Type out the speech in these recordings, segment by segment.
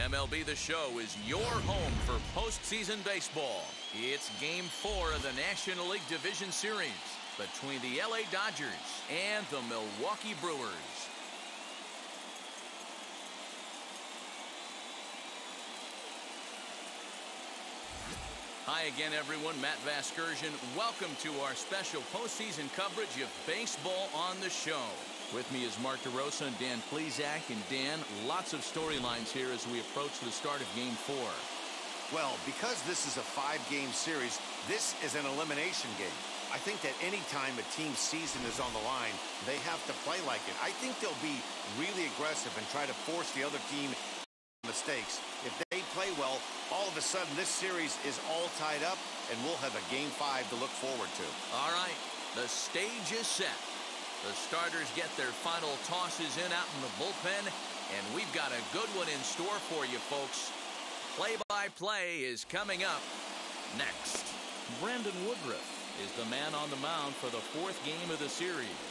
MLB The Show is your home for postseason baseball. It's game four of the National League Division Series between the LA Dodgers and the Milwaukee Brewers. Hi again, everyone. Matt Vasgersian. Welcome to our special postseason coverage of Baseball on the Show. With me is Mark DeRosa and Dan Plesac. And Dan, lots of storylines here as we approach the start of Game 4. Well, because this is a five-game series, this is an elimination game. I think that any time a team's season is on the line, they have to play like it. I think they'll be really aggressive and try to force the other team mistakes. If they play well, all of a sudden this series is all tied up and we'll have a game five to look forward to. All right, the stage is set. The starters get their final tosses in out in the bullpen, and we've got a good one in store for you folks. Play-by-play -play is coming up next. Brandon Woodruff is the man on the mound for the fourth game of the series.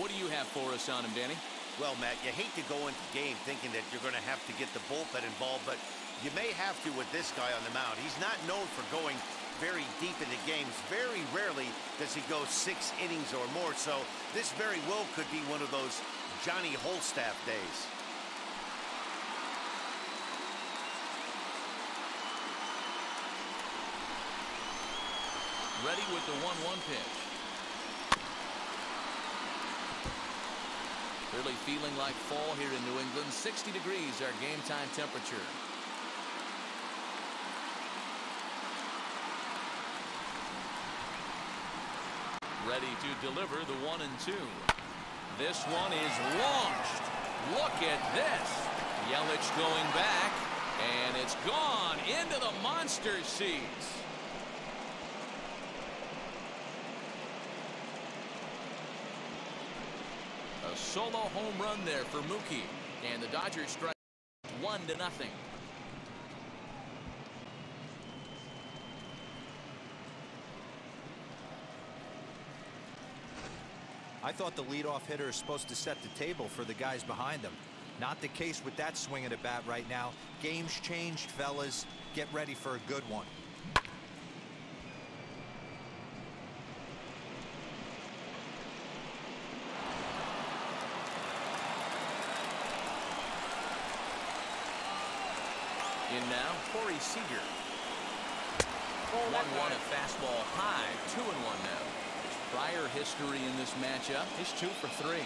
What do you have for us on him, Danny? Well, Matt, you hate to go into the game thinking that you're going to have to get the bullpen involved, but you may have to with this guy on the mound. He's not known for going very deep into games. Very rarely does he go six innings or more, so this very well could be one of those Johnny Holstaff days. Ready with the 1-1 pitch. Really feeling like fall here in New England. 60 degrees our game time temperature. Ready to deliver the one and two. This one is launched. Look at this. Yelich going back. And it's gone into the monster seats. A solo home run there for Mookie. And the Dodgers strike one to nothing. I thought the leadoff hitter is supposed to set the table for the guys behind him. Not the case with that swing at the bat right now. Game's changed, fellas. Get ready for a good one. In now, Corey Seager. One one a fastball high, two and one now. Prior history in this matchup is two for three.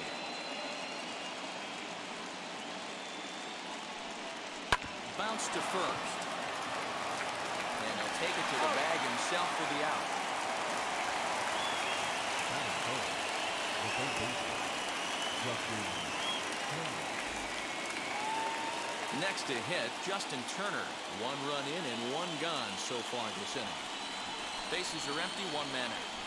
Bounce to first. And he'll take it to the bag himself for the out. Next to hit, Justin Turner. One run in and one gone so far this inning. Bases are empty, one man out.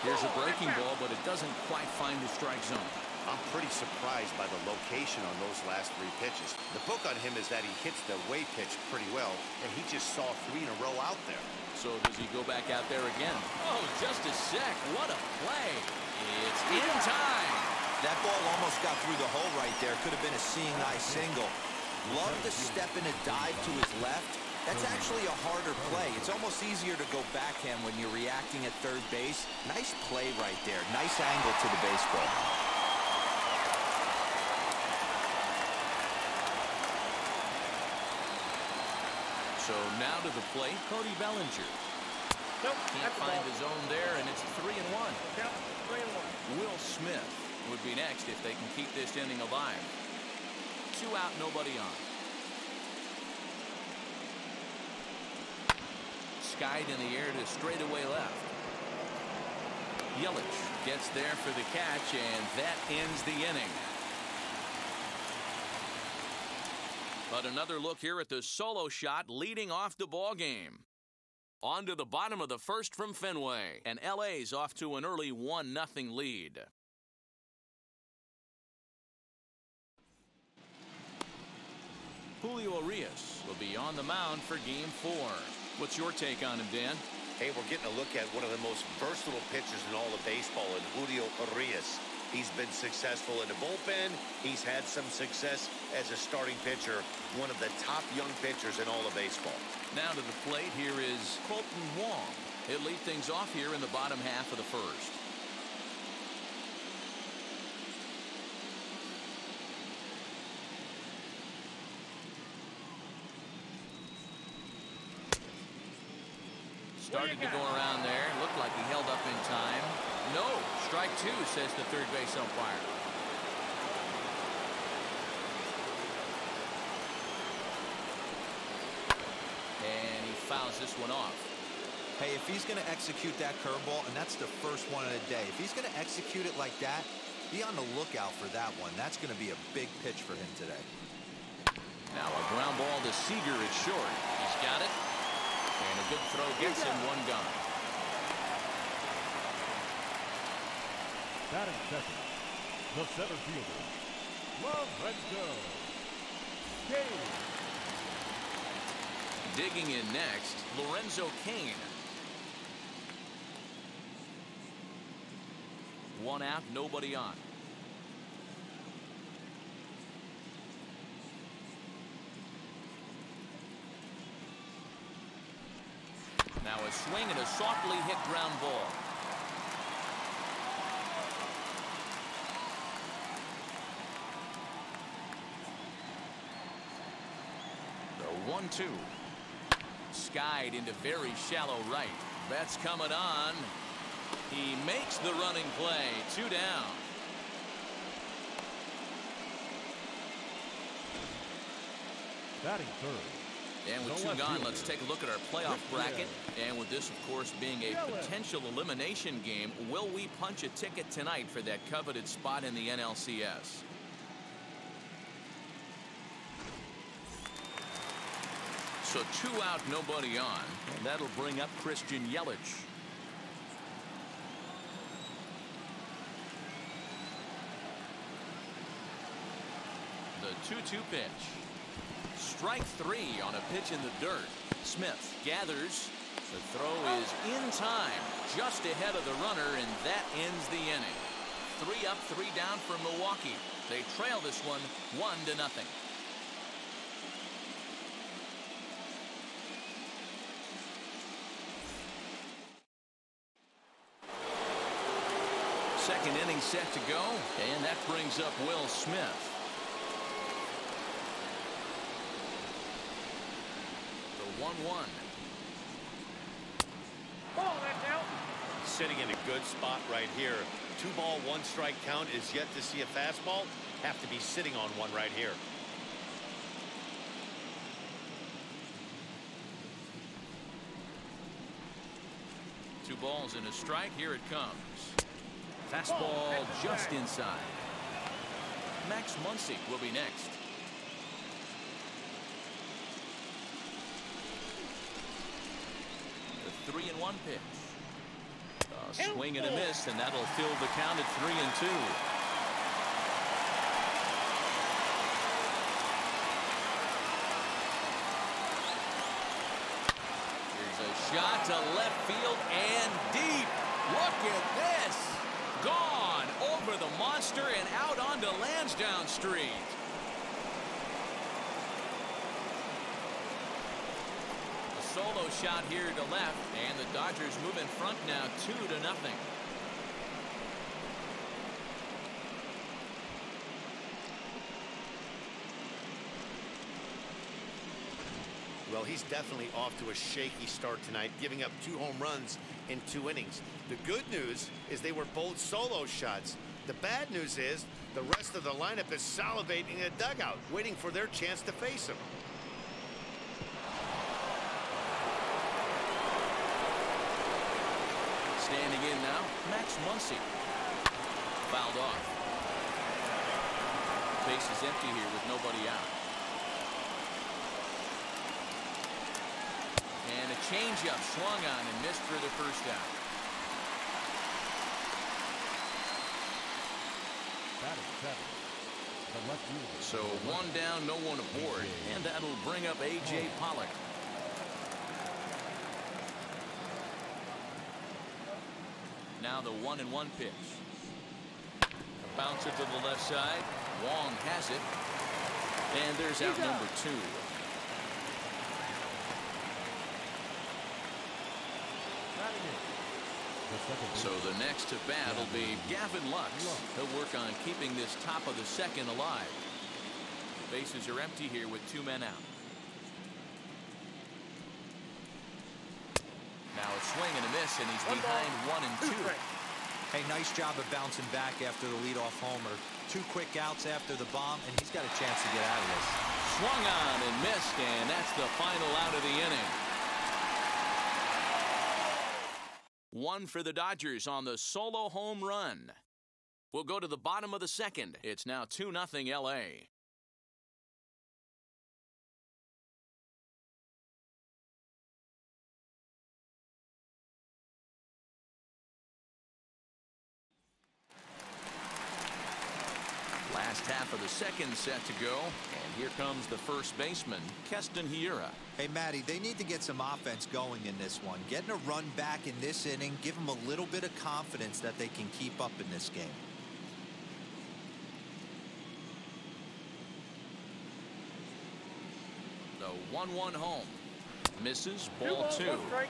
Here's a breaking ball, but it doesn't quite find the strike zone. I'm pretty surprised by the location on those last three pitches. The book on him is that he hits the way pitch pretty well, and he just saw three in a row out there. So does he go back out there again? Oh, just a sec. What a play. It's in time. That ball almost got through the hole right there. Could have been a seeing eye single. Love the step in a dive to his left. That's actually a harder play. It's almost easier to go backhand when you're reacting at third base. Nice play right there. Nice angle to the baseball. So now to the plate, Cody Bellinger. Nope, Can't find his own there, and it's three and one. Yep, three and one. Will Smith would be next if they can keep this inning alive. Two out, nobody on. Skied in the air to straightaway left. Yelich gets there for the catch, and that ends the inning. But another look here at the solo shot leading off the ball game. On to the bottom of the first from Fenway, and LA's off to an early 1 0 lead. Julio Urias will be on the mound for game four. What's your take on him, Dan? Hey, we're getting a look at one of the most versatile pitchers in all of baseball in Julio Urias. He's been successful in the bullpen. He's had some success as a starting pitcher, one of the top young pitchers in all of baseball. Now to the plate, here is Kolten Wong. He'll lead things off here in the bottom half of the first. Started to go around there. Looked like he held up in time. No. Strike two, says the third base umpire. And he fouls this one off. Hey, if he's going to execute that curveball, and that's the first one of the day, if he's going to execute it like that, be on the lookout for that one. That's going to be a big pitch for him today. Now a ground ball to Seager at short. He's got it. And a good throw gets him one gone. Batting second, the center fielder, Lorenzo Cain. Digging in next, Lorenzo Cain. One out, nobody on. Now a swing and a softly hit ground ball. The one two. Skied into very shallow right. That's coming on. He makes the running play. Two down. Batting third, And with The two gone, let's take a look at our playoff bracket. And with this, of course, being a potential elimination game, will we punch a ticket tonight for that coveted spot in the NLCS? So two out, nobody on. And that'll bring up Christian Yelich. The 2-2 pitch. Strike three on a pitch in the dirt. Smith gathers. The throw is in time, just ahead of the runner, and that ends the inning. Three up, three down for Milwaukee. They trail this one one to nothing. Second inning set to go, and that brings up Will Smith. The 1-1. Ball, that's out. Sitting in a good spot right here. Two ball, one strike count is yet to see a fastball. Have to be sitting on one right here. Two balls and a strike. Here it comes. Fastball just inside. Max Muncy will be next. Three and one pitch. Uh, a swing and a miss, and that'll fill the count at three and two. Here's a shot to left field and deep. Look at this. Gone over the monster and out onto Lansdowne Street. A solo shot here to left, and the Dodgers move in front now two to nothing. Well, he's definitely off to a shaky start tonight, giving up two home runs in two innings. The good news is they were both solo shots. The bad news is the rest of the lineup is salivating in the dugout, waiting for their chance to face him. Standing in now, Max Muncy. Fouled off. Base is empty here with nobody out. And a changeup swung on and missed for the first out. batting seven, the left fielder. So one down, no one aboard. And that'll bring up A.J. Pollock. Now the one and one pitch. A bouncer to the left side. Wong has it. And there's out number two. So the next to bat will be Gavin Lux. He'll work on keeping this top of the second alive. Bases are empty here with two men out. Now a swing and a miss, and he's behind one and two. Hey, nice job of bouncing back after the leadoff homer. Two quick outs after the bomb, and he's got a chance to get out of this. Swung on and missed, and that's the final out of the inning. One for the Dodgers on the solo home run. We'll go to the bottom of the second. It's now 2 0 LA. Last half of the second set to go. And here comes the first baseman, Keston Hiura. Hey, Matty, they need to get some offense going in this one. Getting a run back in this inning, give them a little bit of confidence that they can keep up in this game. The 1-1 home. Misses ball two. two. Strike,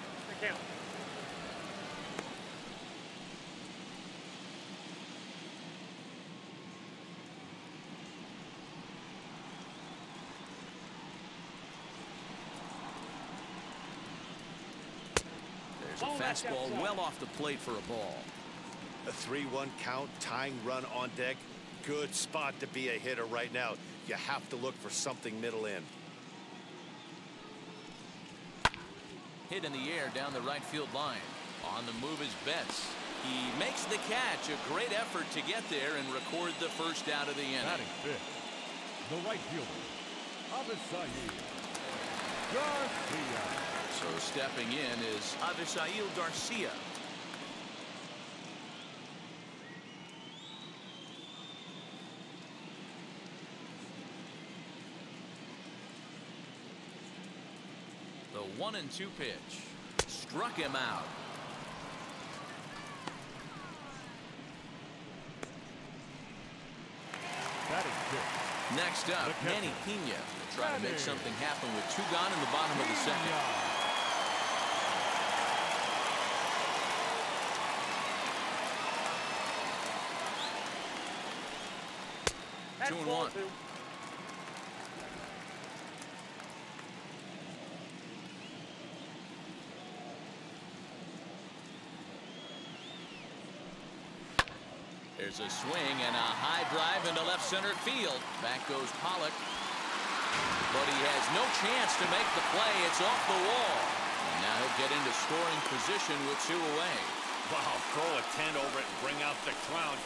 a fastball well off the plate for a ball. A 3-1 count, tying run on deck. Good spot to be a hitter right now. You have to look for something middle in. Hit in the air down the right field line. On the move is Betts. He makes the catch. A great effort to get there and record the first out of the inning. Batting fifth, the right fielder, Avisail Garcia. So stepping in is Avisail Garcia. The one and two pitch struck him out. Next up, Manny Pena try to make something happen with two gone in the bottom of the second. Two and one. There's a swing and a high drive into left center field. Back goes Pollock. But he has no chance to make the play. It's off the wall. And now he'll get into scoring position with two away. Wow, throw a tent over it and bring out the clown.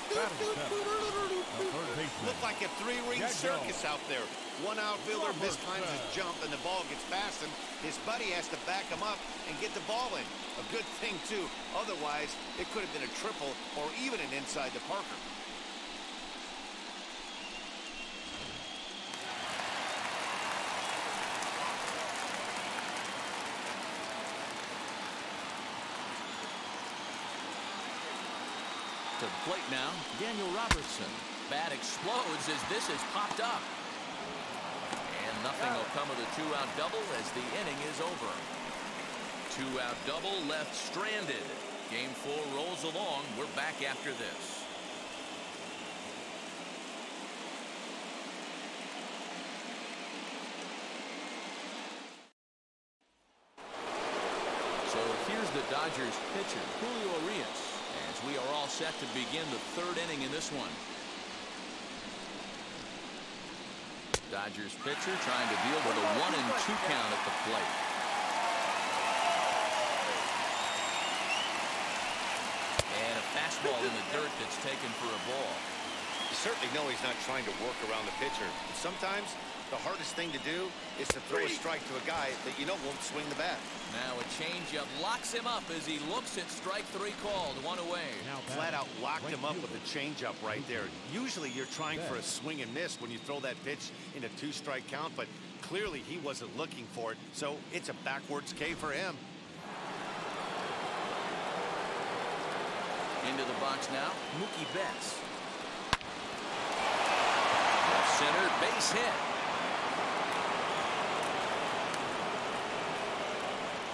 Look like a three-ring circus out there. One outfielder mistimes his jump and the ball gets past him. His buddy has to back him up and get the ball in. A good thing, too. Otherwise, it could have been a triple or even an inside the Parker. Plate now, Daniel Robertson. Bat explodes as this has popped up. And nothing will come of the two-out double as the inning is over. Two-out double left stranded. Game four rolls along. We're back after this. So here's the Dodgers pitcher, Julio Urias we are all set to begin the third inning in this one. Dodgers pitcher trying to deal with a one and two count at the plate. And a fastball in the dirt that's taken for a ball. You certainly know he's not trying to work around the pitcher. sometimes the hardest thing to do is to throw a strike to a guy that you know won't swing the bat. Now a changeup locks him up as he looks at strike three called. One away. Now Flat out locked him up with a changeup right there. Usually you're trying for a swing and miss when you throw that pitch in a two-strike count, but clearly he wasn't looking for it, so it's a backwards K for him. Into the box now, Mookie Betts. Left center, base hit.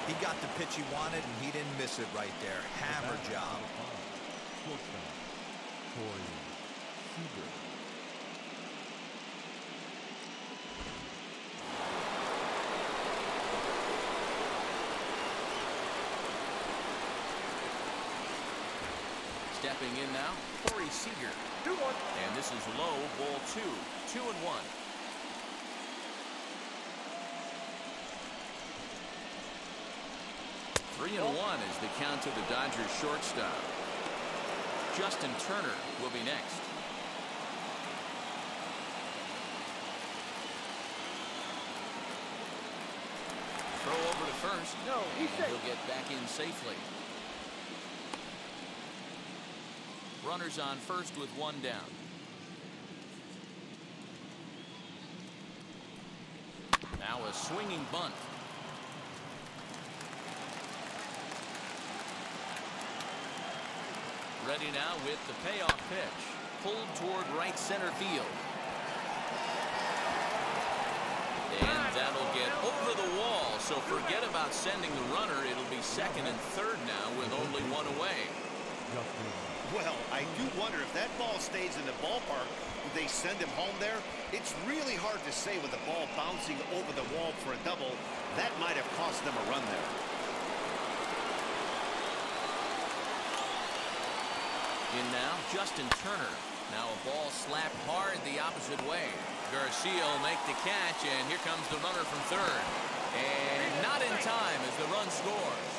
He got the pitch he wanted, and he didn't miss it right there. Hammer job. Shortstop, Corey Seager. Stepping in now, Corey Seager. Two one. And this is low, ball two. Two and one. Three and one is the count to the Dodgers shortstop. Justin Turner will be next. Throw over to first. No, he's safe. he'll get back in safely. Runners on first with one down. Now a swinging bunt. Ready now with the payoff pitch. Pulled toward right center field. And that'll get over the wall. So forget about sending the runner. It'll be second and third now with only one away. Well, I do wonder if that ball stays in the ballpark, they send him home there? It's really hard to say with the ball bouncing over the wall for a double. That might have cost them a run there. In now, Justin Turner. Now a ball slapped hard the opposite way. Garcia will make the catch, and here comes the runner from third. And not in time as the run scores.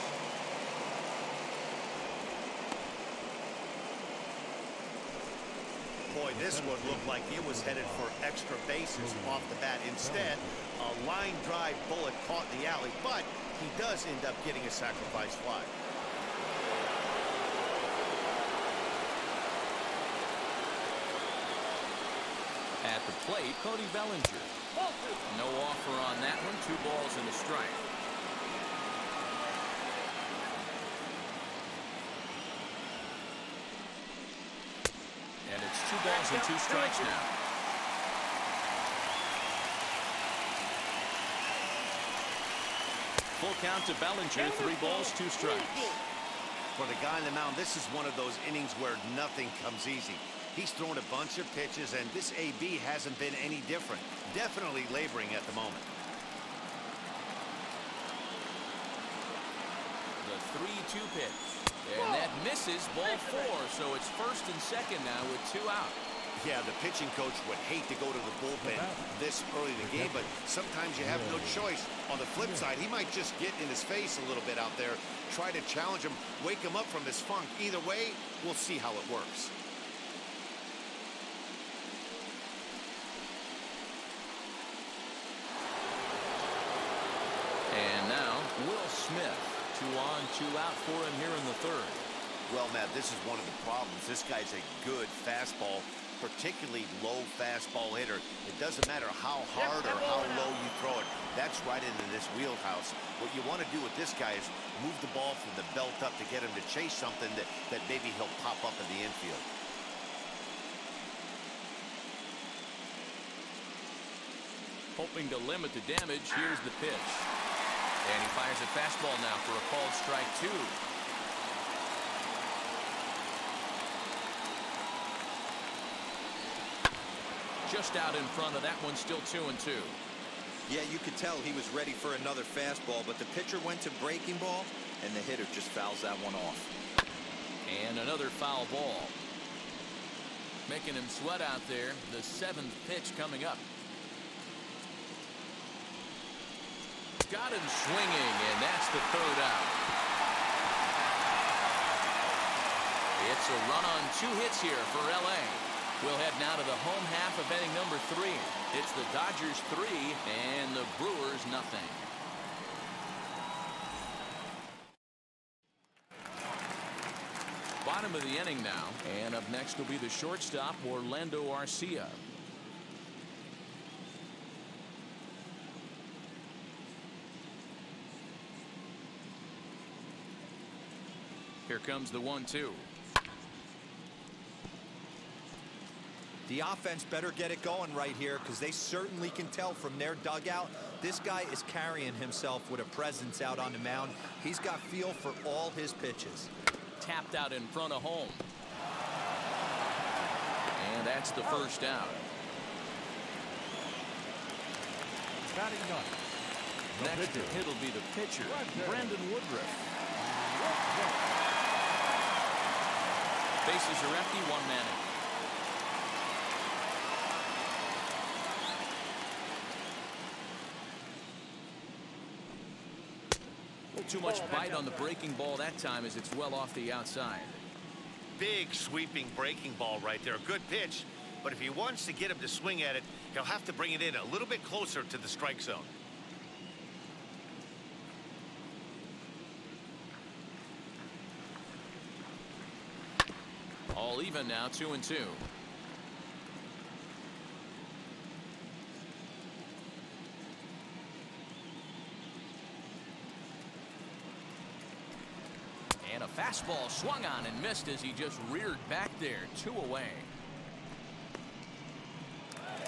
Boy, this one looked like it was headed for extra bases off the bat. Instead, a line drive bullet caught in the alley, but he does end up getting a sacrifice fly. At the plate, Cody Bellinger. No offer on that one. Two balls and a strike. And it's two balls and two strikes now. Full count to Bellinger. Three balls, two strikes. For the guy on the mound, this is one of those innings where nothing comes easy. He's thrown a bunch of pitches, and this AB hasn't been any different. Definitely laboring at the moment. The 3-2 pitch. And that misses ball four. So it's first and second now with two out. Yeah, the pitching coach would hate to go to the bullpen this early in the game, but sometimes you have no choice. On the flip side, he might just get in his face a little bit out there, try to challenge him, wake him up from his funk. Either way, we'll see how it works. And now Will Smith. Two on, two out for him here in the third. Well, Matt, this is one of the problems. This guy's a good fastball, particularly low fastball hitter. It doesn't matter how hard or how low you throw it. That's right into this wheelhouse. What you want to do with this guy is move the ball from the belt up to get him to chase something that, that maybe he'll pop up in the infield. Hoping to limit the damage. Here's the pitch. And he fires a fastball now for a called strike two. Just out in front of that one, still two and two. Yeah, you could tell he was ready for another fastball, but the pitcher went to breaking ball, and the hitter just fouls that one off. And another foul ball. Making him sweat out there. The seventh pitch coming up. Got him swinging, and that's the third out. It's a run on two hits here for L.A. We'll head now to the home half of inning number three. It's the Dodgers three and the Brewers nothing. Bottom of the inning now. And up next will be the shortstop, Orlando Arcia. Here comes the one two. The offense better get it going right here because they certainly can tell from their dugout. This guy is carrying himself with a presence out on the mound. He's got feel for all his pitches. Tapped out in front of home. And that's the first out. Batting Next to hit will be the pitcher, Brandon Woodruff. Bases are empty, one man out. Too much bite on the breaking ball that time as it's well off the outside. Big sweeping breaking ball right there. Good pitch. But if he wants to get him to swing at it, he'll have to bring it in a little bit closer to the strike zone. All even now, two and two. And a fastball swung on and missed as he just reared back there. Two away.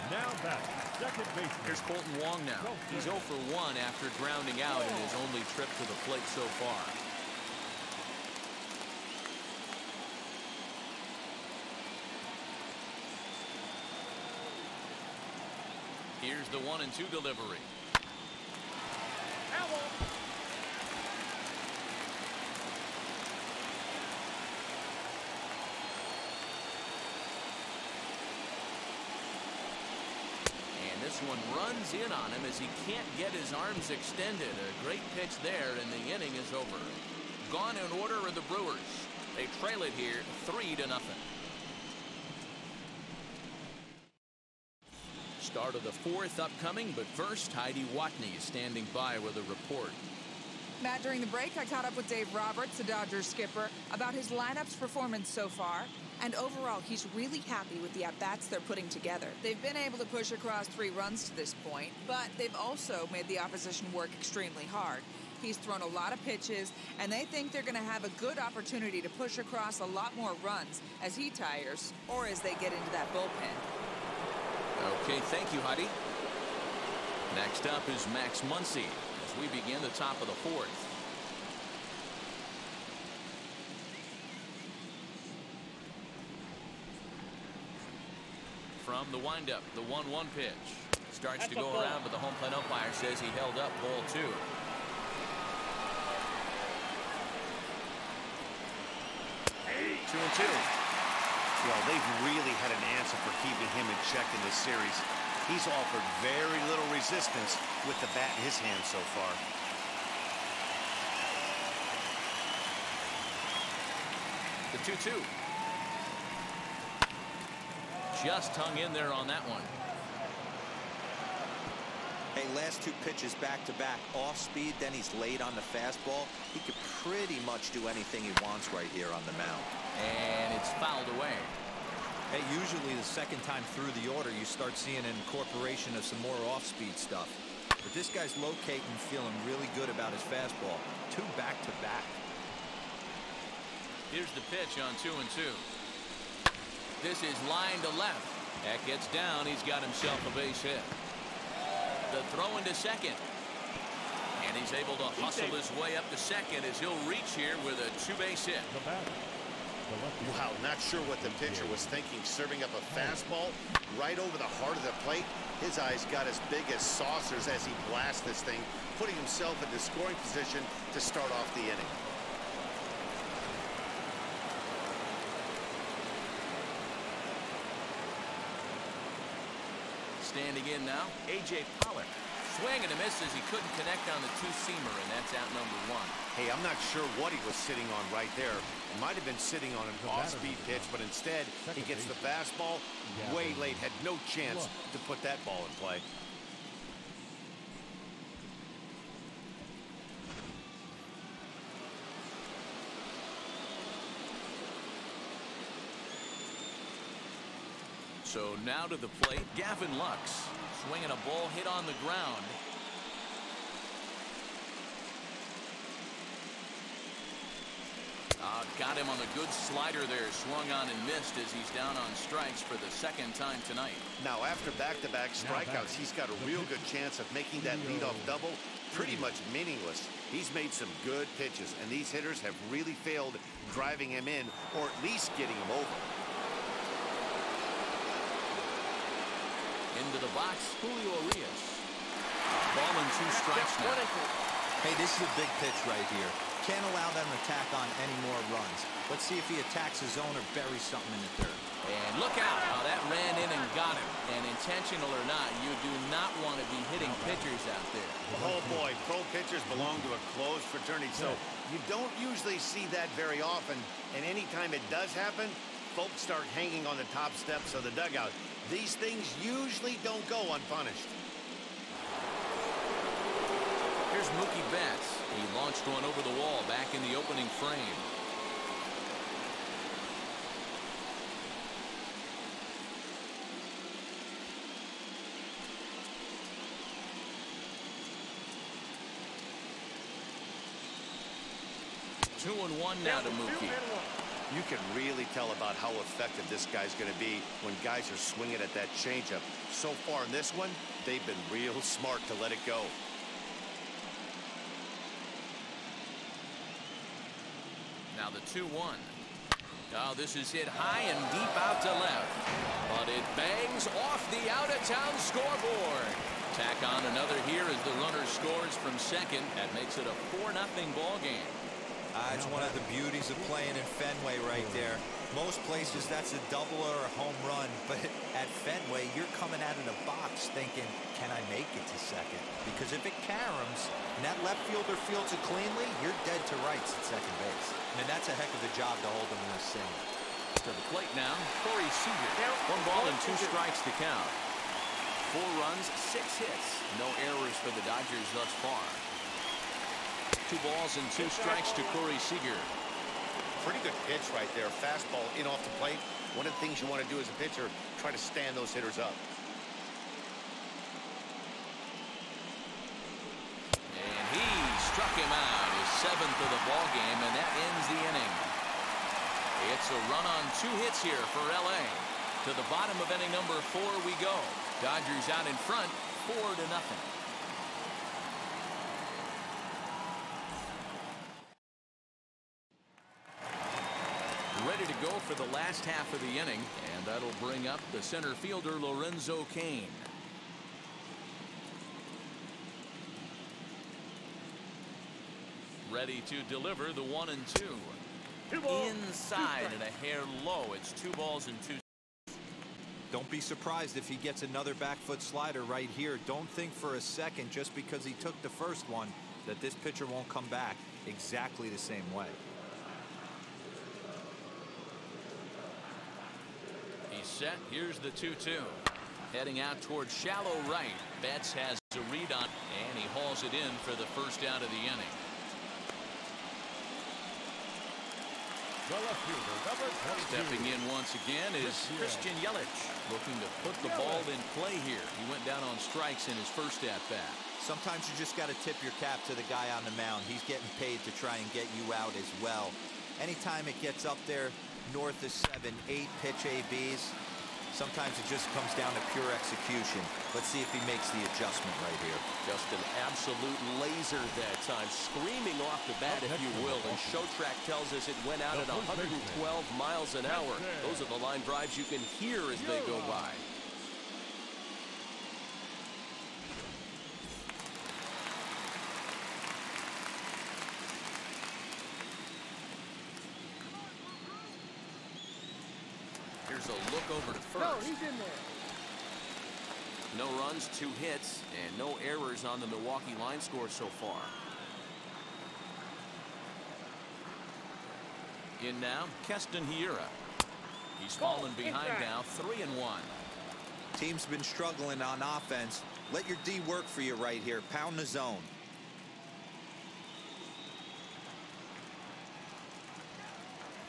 Now back, second baseman. Here's Kolten Wong now. He's 0 for 1 after grounding out in his only trip to the plate so far. Here's the one and two delivery. And this one runs in on him as he can't get his arms extended. A great pitch there, and the inning is over. Gone in order are the Brewers. They trail it here, three to nothing. Start of the fourth upcoming, but first, Heidi Watney is standing by with a report. Matt, during the break, I caught up with Dave Roberts, the Dodgers skipper, about his lineup's performance so far. And overall, he's really happy with the at-bats they're putting together. They've been able to push across three runs to this point, but they've also made the opposition work extremely hard. He's thrown a lot of pitches, and they think they're going to have a good opportunity to push across a lot more runs as he tires or as they get into that bullpen. Okay, thank you, Heidi. Next up is Max Muncy as we begin the top of the fourth. From the windup, the 1 1 pitch. Starts to go around, but the home plate umpire says he held up ball two. Two and two. Well, they've really had an answer for keeping him in check in this series. He's offered very little resistance with the bat in his hand so far. The 2 2. Just hung in there on that one. Hey, last two pitches back to back off speed, then he's late on the fastball. He could pretty much do anything he wants right here on the mound. And it's fouled away. Hey, usually the second time through the order, you start seeing an incorporation of some more off-speed stuff. But this guy's locating, feeling really good about his fastball. Two back to back. Here's the pitch on two and two. This is line to left. That gets down. He's got himself a base hit. The throw into second. And he's able to hustle his way up to second as he'll reach here with a two-base hit. The batter. The lefty. Wow, not sure what the pitcher was thinking, serving up a fastball right over the heart of the plate. His eyes got as big as saucers as he blasts this thing, putting himself into scoring position to start off the inning. Standing in now, A.J. Pollock. Swing and a miss as he couldn't connect on the two-seamer, and that's out number one. Hey, I'm not sure what he was sitting on right there. It might have been sitting on an The off-speed pitch, but instead he gets the base. fastball way late, had no chance to put that ball in play. So now to the plate, Gavin Lux. Swinging a ball hit on the ground. Uh, got him on the good slider there. Swung on and missed as he's down on strikes for the second time tonight. Now, after back-to-back -back strikeouts, he's got a real good chance of making that leadoff double pretty much meaningless. He's made some good pitches, and these hitters have really failed driving him in or at least getting him over. Into the box, Julio Urias. Ball and two strikes now. Hey, this is a big pitch right here. Can't allow them to tack on any more runs. Let's see if he attacks his zone or buries something in the dirt. And look out how that ran in and got him. And intentional or not, you do not want to be hitting pitchers out there. Oh, boy. Pro pitchers belong to a closed fraternity, so you don't usually see that very often. And anytime it does happen, folks start hanging on the top steps of the dugout. These things usually don't go unpunished. Here's Mookie Betts. He launched one over the wall back in the opening frame. Two and one now to Mookie. You can really tell about how effective this guy's going to be when guys are swinging at that changeup. So far in this one, they've been real smart to let it go. Now the 2-1. Oh, this is hit high and deep out to left. But it bangs off the out-of-town scoreboard. Tack on another here as the runner scores from second. That makes it a 4-0 ball game. Uh, it's one of the beauties of playing in Fenway right there. Most places that's a double or a home run, but at Fenway you're coming out of the box thinking, can I make it to second? Because if it caroms and that left fielder fields it cleanly, you're dead to rights at second base. And that's a heck of a job to hold him in a single. To the plate now, Corey Seager. One ball and two strikes to count. Four runs, six hits. No errors for the Dodgers thus far. Two balls and two strikes to Corey Seager. Pretty good pitch right there. Fastball in off the plate. One of the things you want to do as a pitcher, try to stand those hitters up. And he struck him out, his seventh of the ball game, and that ends the inning. It's a run on two hits here for L.A. To the bottom of inning number four we go. Dodgers out in front, four to nothing. Ready to go for the last half of the inning, and that'll bring up the center fielder Lorenzo Cain. Ready to deliver the one and two. Inside and a hair low. It's two balls and two. Don't be surprised if he gets another back foot slider right here. Don't think for a second just because he took the first one that this pitcher won't come back exactly the same way. Set. Here's the 2-2. Heading out towards shallow right. Betts has a read on and he hauls it in for the first out of the inning. The left fielder, number 22. Stepping in once again is Christian Yelich, looking to put the ball in play here. He went down on strikes in his first at bat. Sometimes you just got to tip your cap to the guy on the mound. He's getting paid to try and get you out as well. Anytime it gets up there north of seven, eight pitch ABs, sometimes it just comes down to pure execution. Let's see if he makes the adjustment right here. Just an absolute laser that time, screaming off the bat, if you will. And Showtrack tells us it went out at 112 miles an hour. Those are the line drives you can hear as they go by. Here's a look over to first. No, he's in there. No runs, two hits, and no errors on the Milwaukee line score so far. In now, Keston Hiura. He's fallen behind now, three and one. Team's been struggling on offense. Let your D work for you right here. Pound the zone.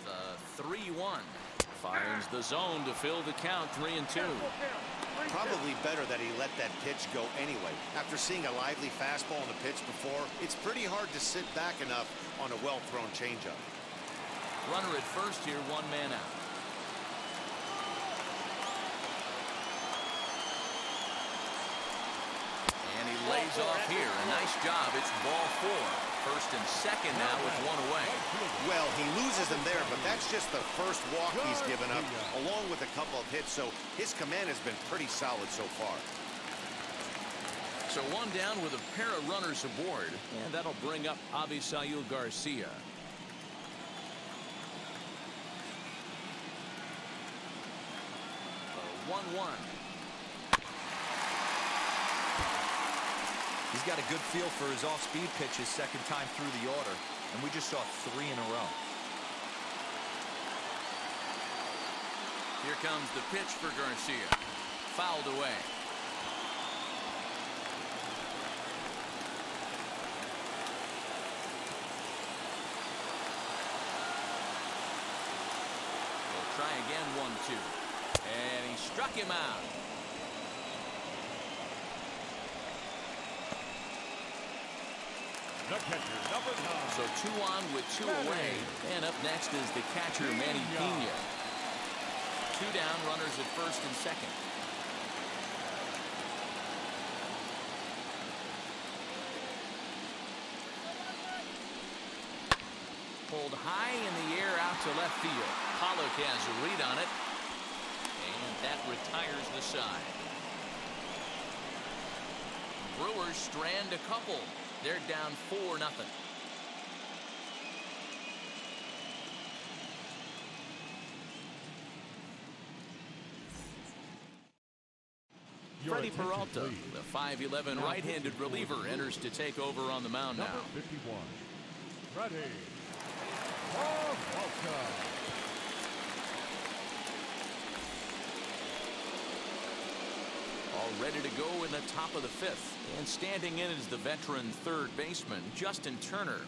The 3-1 finds the zone to fill the count, three and two. Probably better that he let that pitch go anyway. After seeing a lively fastball in the pitch before, it's pretty hard to sit back enough on a well-thrown changeup. Runner at first here, one man out. And he lays off here. A nice job. It's ball four. First and second now with one away. Well, he loses them there, but that's just the first walk he's given up, along with a couple of hits, so his command has been pretty solid so far. So one down with a pair of runners aboard, and that'll bring up Avisail Garcia. Uh, 1-1. He's got a good feel for his off-speed pitches second time through the order, and we just saw three in a row. Here comes the pitch for Garcia. Fouled away. We'll try again, 1-2. And he struck him out. The catcher, number nine. So two on with two away. And up next is the catcher, Manny Pena. Two down, runners at first and second. Pulled high in the air out to left field. Pollock has a read on it. And that retires the side. Brewers strand a couple. They're down 4 nothing. Freddie Peralta, the 5'11 right-handed reliever, enters to take over on the mound now. Number 51, Freddie Peralta. Ready to go in the top of the fifth. And standing in is the veteran third baseman, Justin Turner.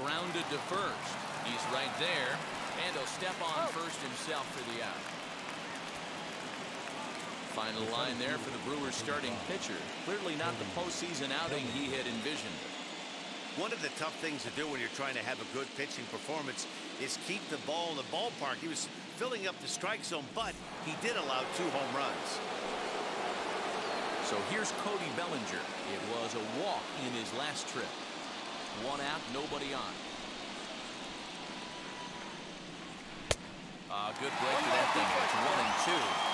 Grounded to first. He's right there. And he'll step on oh. first himself for the out. Final line there for the Brewers starting pitcher. Clearly not the postseason outing he had envisioned. One of the tough things to do when you're trying to have a good pitching performance is keep the ball in the ballpark. He was filling up the strike zone, but he did allow two home runs. So here's Cody Bellinger. It was a walk in his last trip. One out, nobody on. Uh, good break to that thing. It's one and two.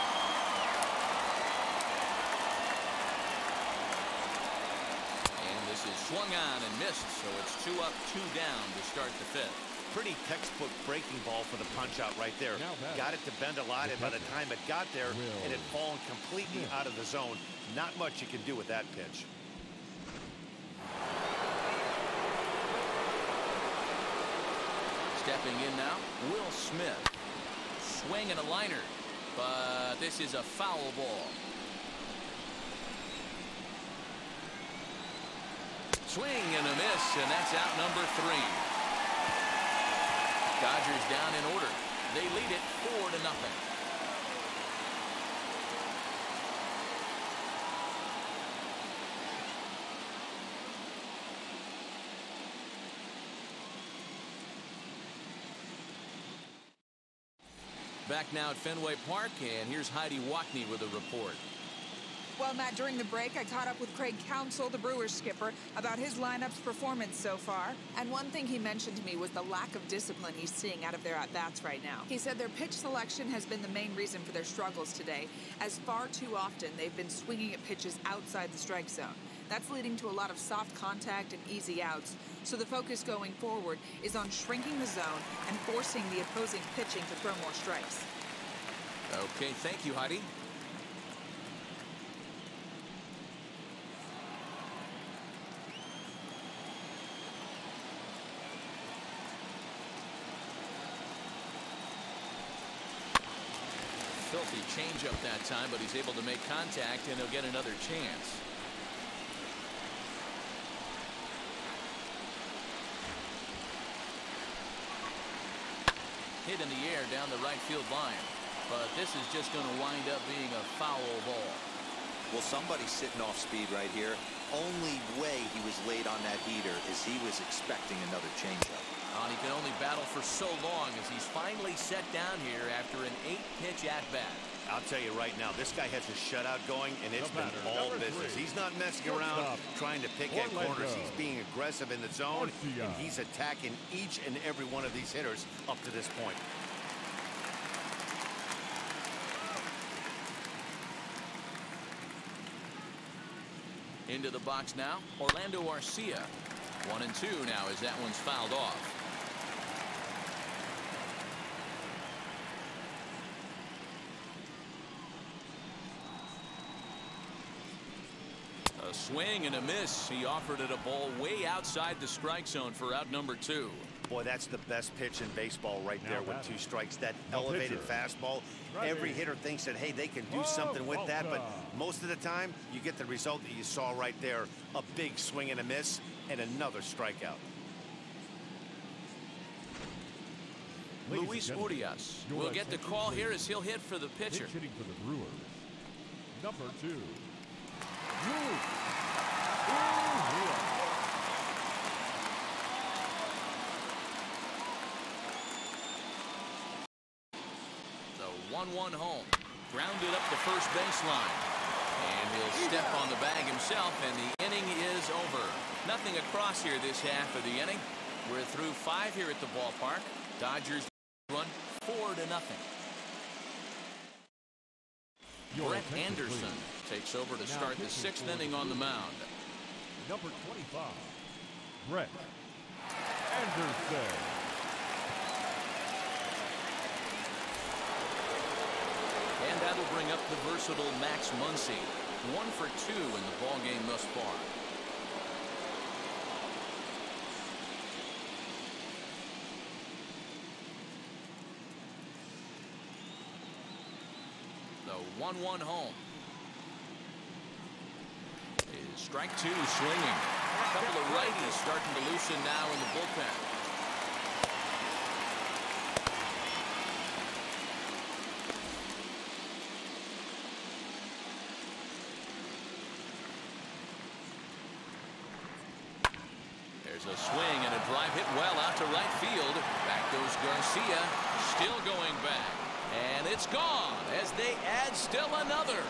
Swung on and missed, so it's two up, two down to start the fifth. Pretty textbook breaking ball for the punch out right there. Got it to bend a lot, and by the time it got there, it had fallen completely out of the zone. Not much you can do with that pitch. Stepping in now, Will Smith. Swing and a liner, but this is a foul ball. Swing and a miss, and that's out number three. Dodgers down in order. They lead it four to nothing. Back now at Fenway Park, and here's Heidi Watney with a report. Well, Matt, during the break, I caught up with Craig Counsell, the Brewers skipper, about his lineup's performance so far. And one thing he mentioned to me was the lack of discipline he's seeing out of their at-bats right now. He said their pitch selection has been the main reason for their struggles today, as far too often they've been swinging at pitches outside the strike zone. That's leading to a lot of soft contact and easy outs. So the focus going forward is on shrinking the zone and forcing the opposing pitching to throw more strikes. Okay, thank you, Heidi. Filthy changeup that time, but he's able to make contact, and he'll get another chance. Hit in the air down the right field line. but this is just going to wind up being a foul ball. Well, somebody's sitting off speed right here. Only way he was late on that heater is he was expecting another changeup. And he can only battle for so long as he's finally set down here after an eight-pitch at-bat. I'll tell you right now, this guy has a shutout going, and it's The been batter, all number business. three. He's not messing Shortstop, around trying to pick at Orlando. corners. He's being aggressive in the zone, Garcia. and he's attacking each and every one of these hitters up to this point. Into the box now, Orlando Arcia. One and two now as that one's fouled off. A swing and a miss. He offered it a ball way outside the strike zone for out number two. Boy, that's the best pitch in baseball right Now there with two strikes. That The elevated pitcher. fastball. Ready. Every hitter thinks that, hey, they can do Whoa, something with that, but most of the time, you get the result that you saw right there. A big swing and a miss, and another strikeout. Ladies Luis gentlemen, Urias will get the call here as he'll hit for the pitcher. Hitting for the Brewers. Number two. The 1-1 home. Grounded up the first baseline. And he'll step on the bag himself, and the inning is over. Nothing across here this half of the inning. We're through five here at the ballpark. Dodgers one, four to nothing. Brett Anderson takes over to start the sixth inning on the mound. Number 25. Brett Anderson. And that'll bring up the versatile Max Muncy. One for two in the ball game thus far. The 1-1 home. Is strike two swinging. A couple of righties starting to loosen now in the bullpen. There's a swing and a drive hit well out to right field. Back goes Garcia, still going back. And it's gone as they add still another.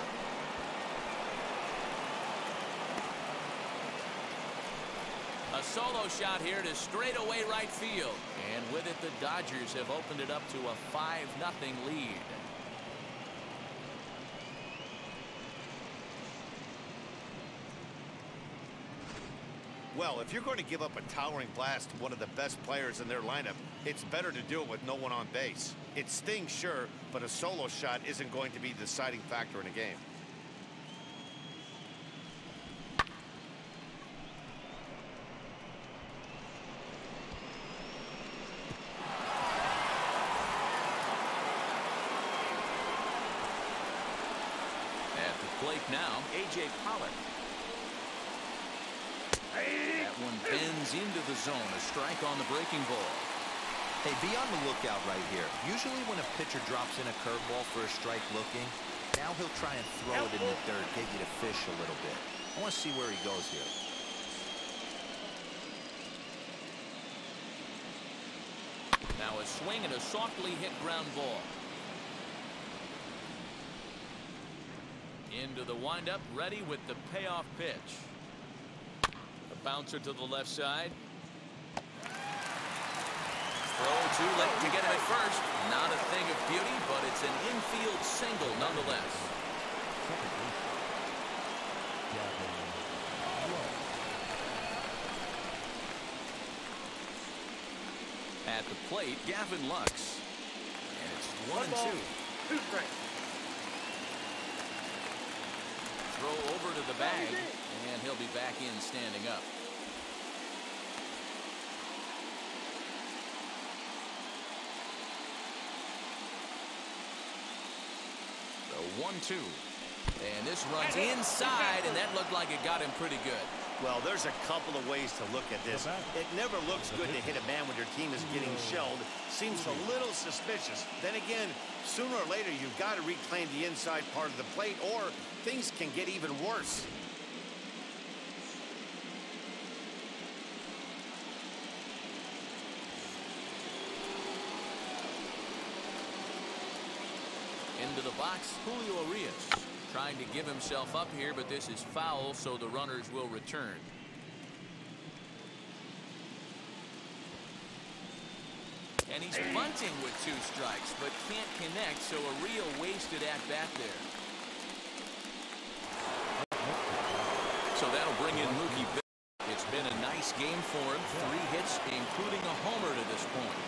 A solo shot here to straightaway right field. And with it, the Dodgers have opened it up to a 5-0 lead. Well, if you're going to give up a towering blast to one of the best players in their lineup, it's better to do it with no one on base. It stings, sure, but a solo shot isn't going to be the deciding factor in a game. At the plate now, A.J. Pollock. That one bends into the zone. A strike on the breaking ball. Hey, be on the lookout right here. Usually when a pitcher drops in a curveball for a strike looking, now he'll try and throw it in the dirt, get you to fish a little bit. I want to see where he goes here. Now a swing and a softly hit ground ball. Into the windup, ready with the payoff pitch. A bouncer to the left side. Throw too late to get him at first. Not a thing of beauty, but it's an infield single nonetheless. At the plate, Gavin Lux. And it's one, One and ball, two. two strikes. Throw over to the bag, and he'll be back in standing up. The one-two. And this runs inside, and that looked like it got him pretty good. Well, there's a couple of ways to look at this. It never looks good to hit a man when your team is getting shelled. Seems a little suspicious. Then again, sooner or later, you've got to reclaim the inside part of the plate, or things can get even worse. Into the box, Julio Urias. Trying to give himself up here, but this is foul, so the runners will return. And he's bunting with two strikes, but can't connect, so a real wasted at bat there. So that'll bring in Mookie It's been a nice game for him. Three hits, including a homer to this point.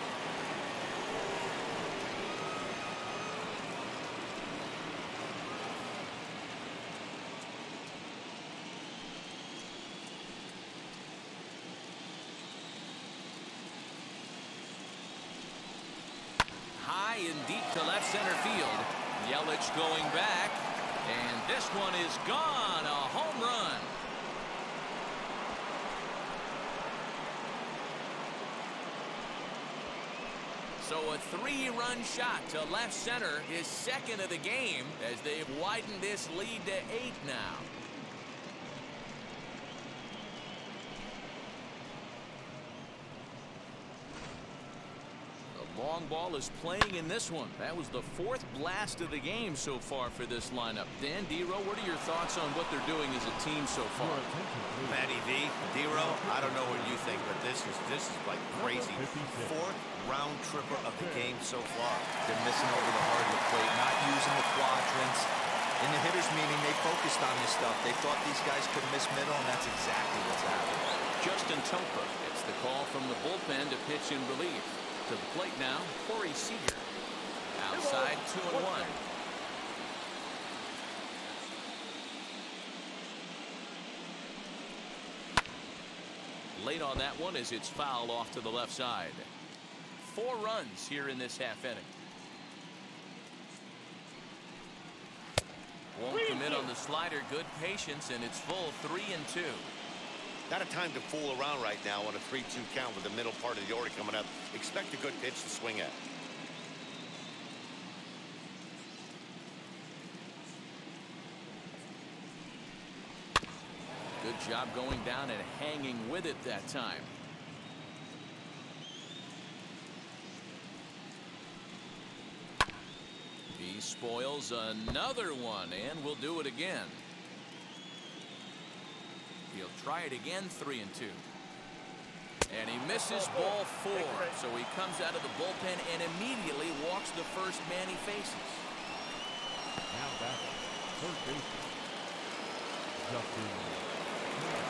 High and deep to left center field. Yelich going back. And this one is gone. A home run. So a three-run shot to left center, his second of the game, as they've widened this lead to eight now. The long ball is playing in this one. That was the fourth blast of the game so far for this lineup. Dan Dero, what are your thoughts on what they're doing as a team so far? Matty V, Dero, I don't know what you think, but this is this is like crazy. Fourth round tripper of the game so far. They're missing over the heart of the plate, not using the quadrants. In the hitters meeting, they focused on this stuff. They thought these guys could miss middle, and that's exactly what's happening. Justin Topa gets the call from the bullpen to pitch in relief. To the plate now, Corey Seager. Outside, two and one. Late on that one as it's fouled off to the left side. Four runs here in this half inning. Won't commit on the slider. Good patience, and it's full three and two. Not a time to fool around right now on a 3-2 count with the middle part of the order coming up. Expect a good pitch to swing at. Good job going down and hanging with it that time. He spoils another one and will do it again. He'll try it again, three and two. And he misses ball four, so he comes out of the bullpen and immediately walks the first man he faces. Now back, third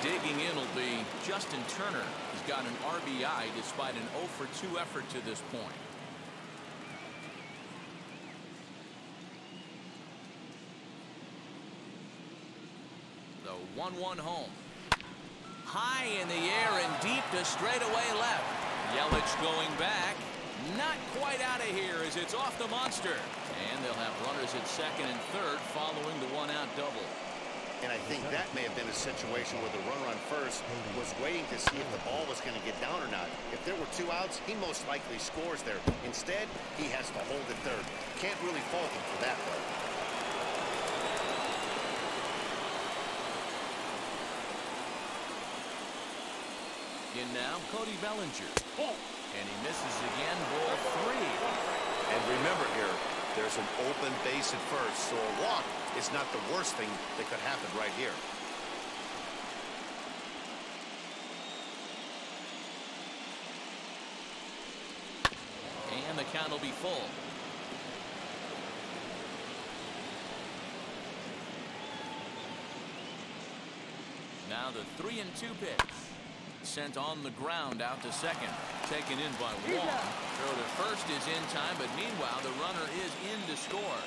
Digging in will be Justin Turner. He's got an RBI despite an 0 for 2 effort to this point. The 1-1 home. High in the air and deep to straightaway left. Yelich going back. Not quite out of here as it's off the monster. And they'll have runners at second and third following the one-out double. And I think that may have been a situation where the runner on first was waiting to see if the ball was going to get down or not. If there were two outs, he most likely scores there. Instead, he has to hold it third. Can't really fault him for that, though. In now, Cody Bellinger. And he misses again, ball three. And remember here, there's an open base at first, so a walk is not the worst thing that could happen right here. And the count will be full. Now the three and two pitch. Sent on the ground out to second. Taken in by Wong. Throw to first is in time, but meanwhile the runner is in to score.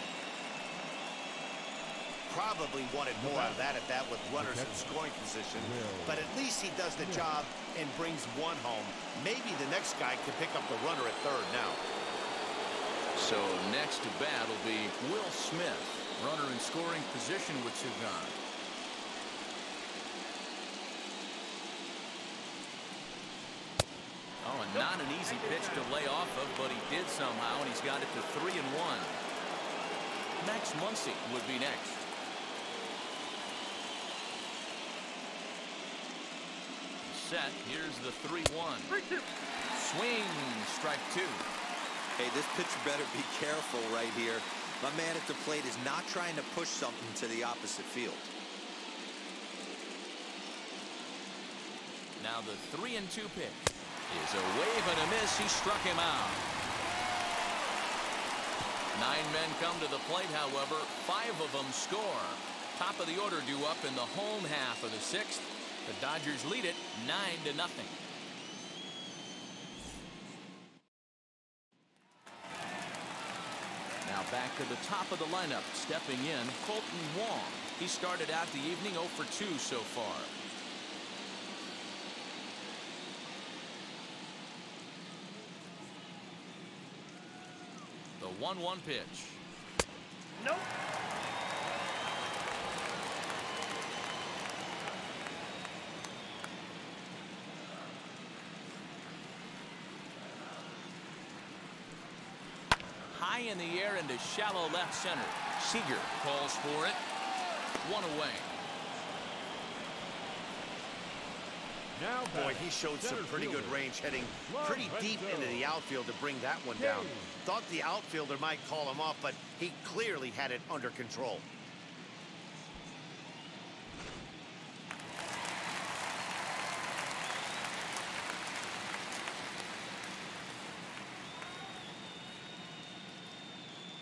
Probably wanted more out of that at that with runners in scoring position. But at least he does the job and brings one home. Maybe the next guy can pick up the runner at third now. So next to bat will be Will Smith. Runner in scoring position with two gone. Not an easy pitch to lay off of, but he did somehow, and he's got it to three and one. Max Muncy would be next. Set. Here's the 3-1. Swing. Strike two. Hey, this pitcher better be careful right here. My man at the plate is not trying to push something to the opposite field. Now the 3 and 2 pitch is a wave and a miss. He struck him out. Nine men come to the plate, however. Five of them score. Top of the order due up in the home half of the sixth. The Dodgers lead it 9 to nothing. Now back to the top of the lineup. Stepping in, Kolten Wong. He started out the evening 0 for 2 so far. The 1-1 pitch. Nope. High in the air into shallow left center. Seager calls for it. One away. Boy, he showed some pretty good range heading pretty deep into the outfield to bring that one down. Thought the outfielder might call him off, but he clearly had it under control.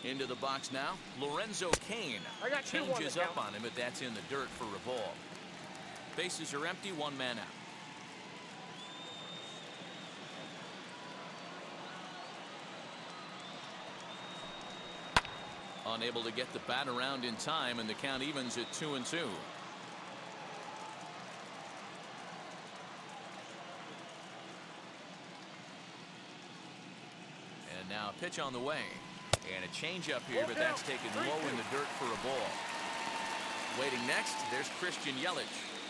Into the box now. Lorenzo Cain I got two on the changes up count. on him, but that's in the dirt for a ball. Bases are empty, one man out. Unable to get the bat around in time, and the count evens at two and two. And now pitch on the way. And a changeup here, but that's taken low in the dirt for a ball. Waiting next, there's Christian Yelich.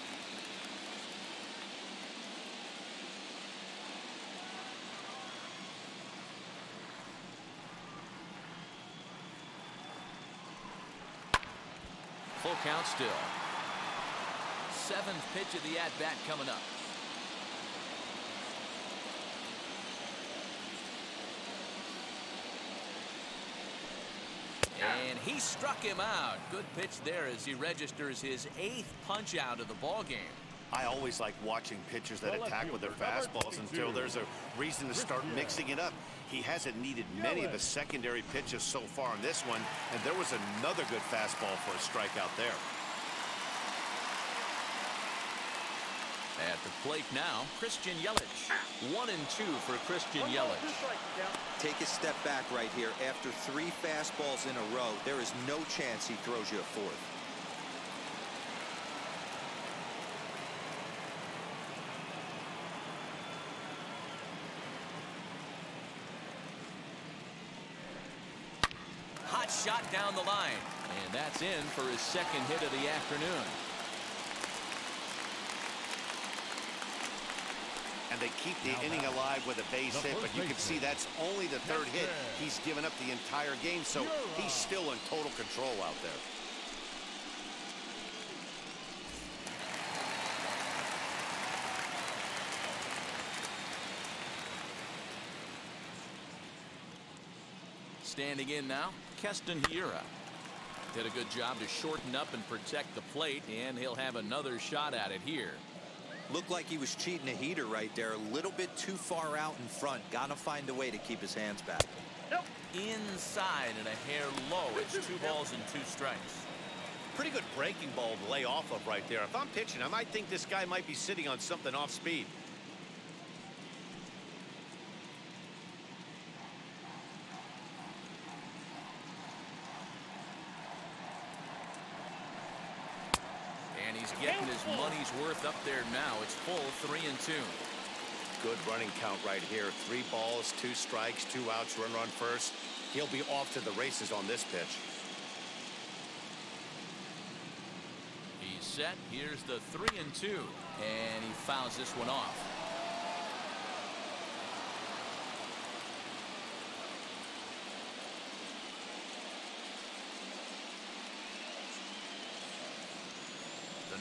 Full count still. Seventh pitch of the at-bat coming up. And he struck him out. Good pitch there as he registers his eighth punch out of the ball game. I always like watching pitchers that attack with their fastballs until there's a reason to start mixing it up. He hasn't needed many of the secondary pitches so far in this one, and there was another good fastball for a strikeout there. At the plate now, Christian Yelich. One and two for Christian One ball, two Yelich. Take a step back right here. After three fastballs in a row, there is no chance he throws you a fourth. Shot down the line. And that's in for his second hit of the afternoon. And they keep the Now inning back. alive with a base The hit, but you can see that's only the third hit. He's given up the entire game, so he's still in total control out there. Standing in now, Keston Hiura. Did a good job to shorten up and protect the plate, and he'll have another shot at it here. Looked like he was cheating a heater right there. A little bit too far out in front. Got to find a way to keep his hands back. Nope. Inside and a hair low. It's two balls and two strikes. Pretty good breaking ball to lay off of right there. If I'm pitching, I might think this guy might be sitting on something off speed. And he's getting his money's worth up there now. It's full three and two. Good running count right here. Three balls, two strikes, two outs, run run first. He'll be off to the races on this pitch. He's set. Here's the three and two. And he fouls this one off.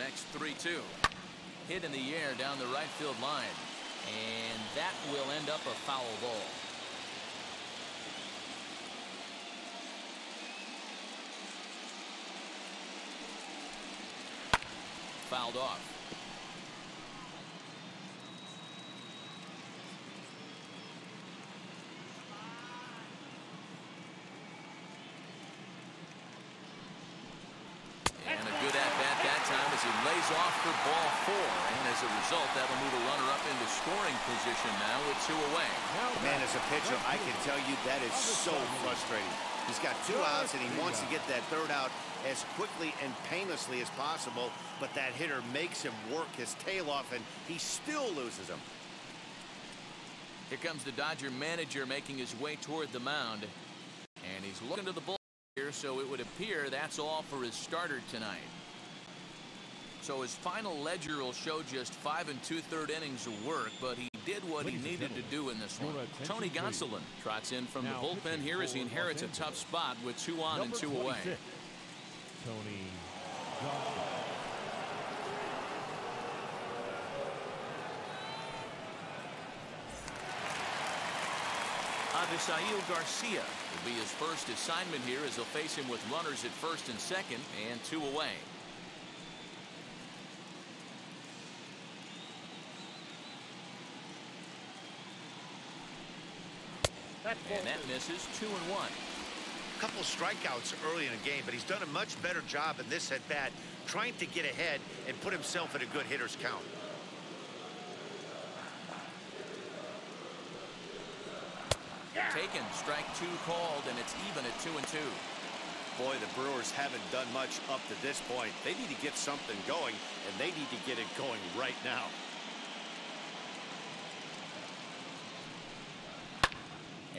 Next 3-2. Hit in the air down the right field line. And that will end up a foul ball. Fouled off. And a good at-bat that time as he lays off for ball four. And as a result, that'll move a runner up into scoring position now with two away. Man, as a pitcher, I can tell you that is so frustrating. He's got two outs, and he wants to get that third out as quickly and painlessly as possible, but that hitter makes him work his tail off, and he still loses him. Here comes the Dodger manager making his way toward the mound. And he's looking to the bull here, so it would appear that's all for his starter tonight. So his final ledger will show just five and two-third innings of work, but he did what he needed to do in this one. Tony Gonsolin trots in from the bullpen here as he inherits a tough spot with two on and two away. Tony Gonsolin. Avisail Garcia will be his first assignment here as he'll face him with runners at first and second and two away. And that misses two and one. A couple strikeouts early in the game, but he's done a much better job in this at bat, trying to get ahead and put himself in a good hitter's count. Taken, strike two called, and it's even at two and two. Boy, the Brewers haven't done much up to this point. They need to get something going, and they need to get it going right now.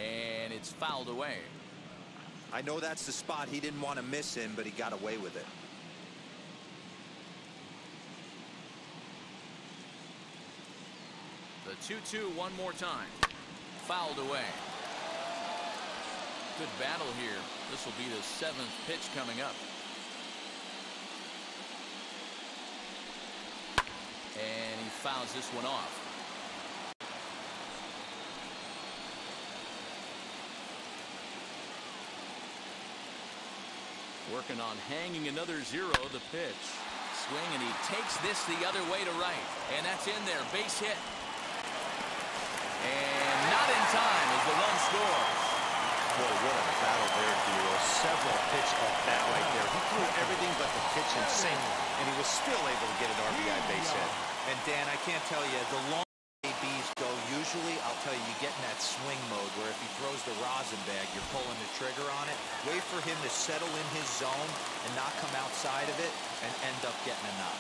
And it's fouled away. I know that's the spot he didn't want to miss in, but he got away with it. The 2-2 one more time. Fouled away. Good battle here. This will be the seventh pitch coming up. And he fouls this one off. Working on hanging another zero. The pitch. Swing and he takes this the other way to right. And that's in there. Base hit. And not in time as the run scores. Boy, what a battle there, Duo. Several pitch off bat right there. He threw everything but the pitch and sink, and he was still able to get an RBI base hit. And Dan, I can't tell you, the long usually, I'll tell you, you get in that swing mode where if he throws the rosin bag, you're pulling the trigger on it. Wait for him to settle in his zone and not come outside of it and end up getting a knock.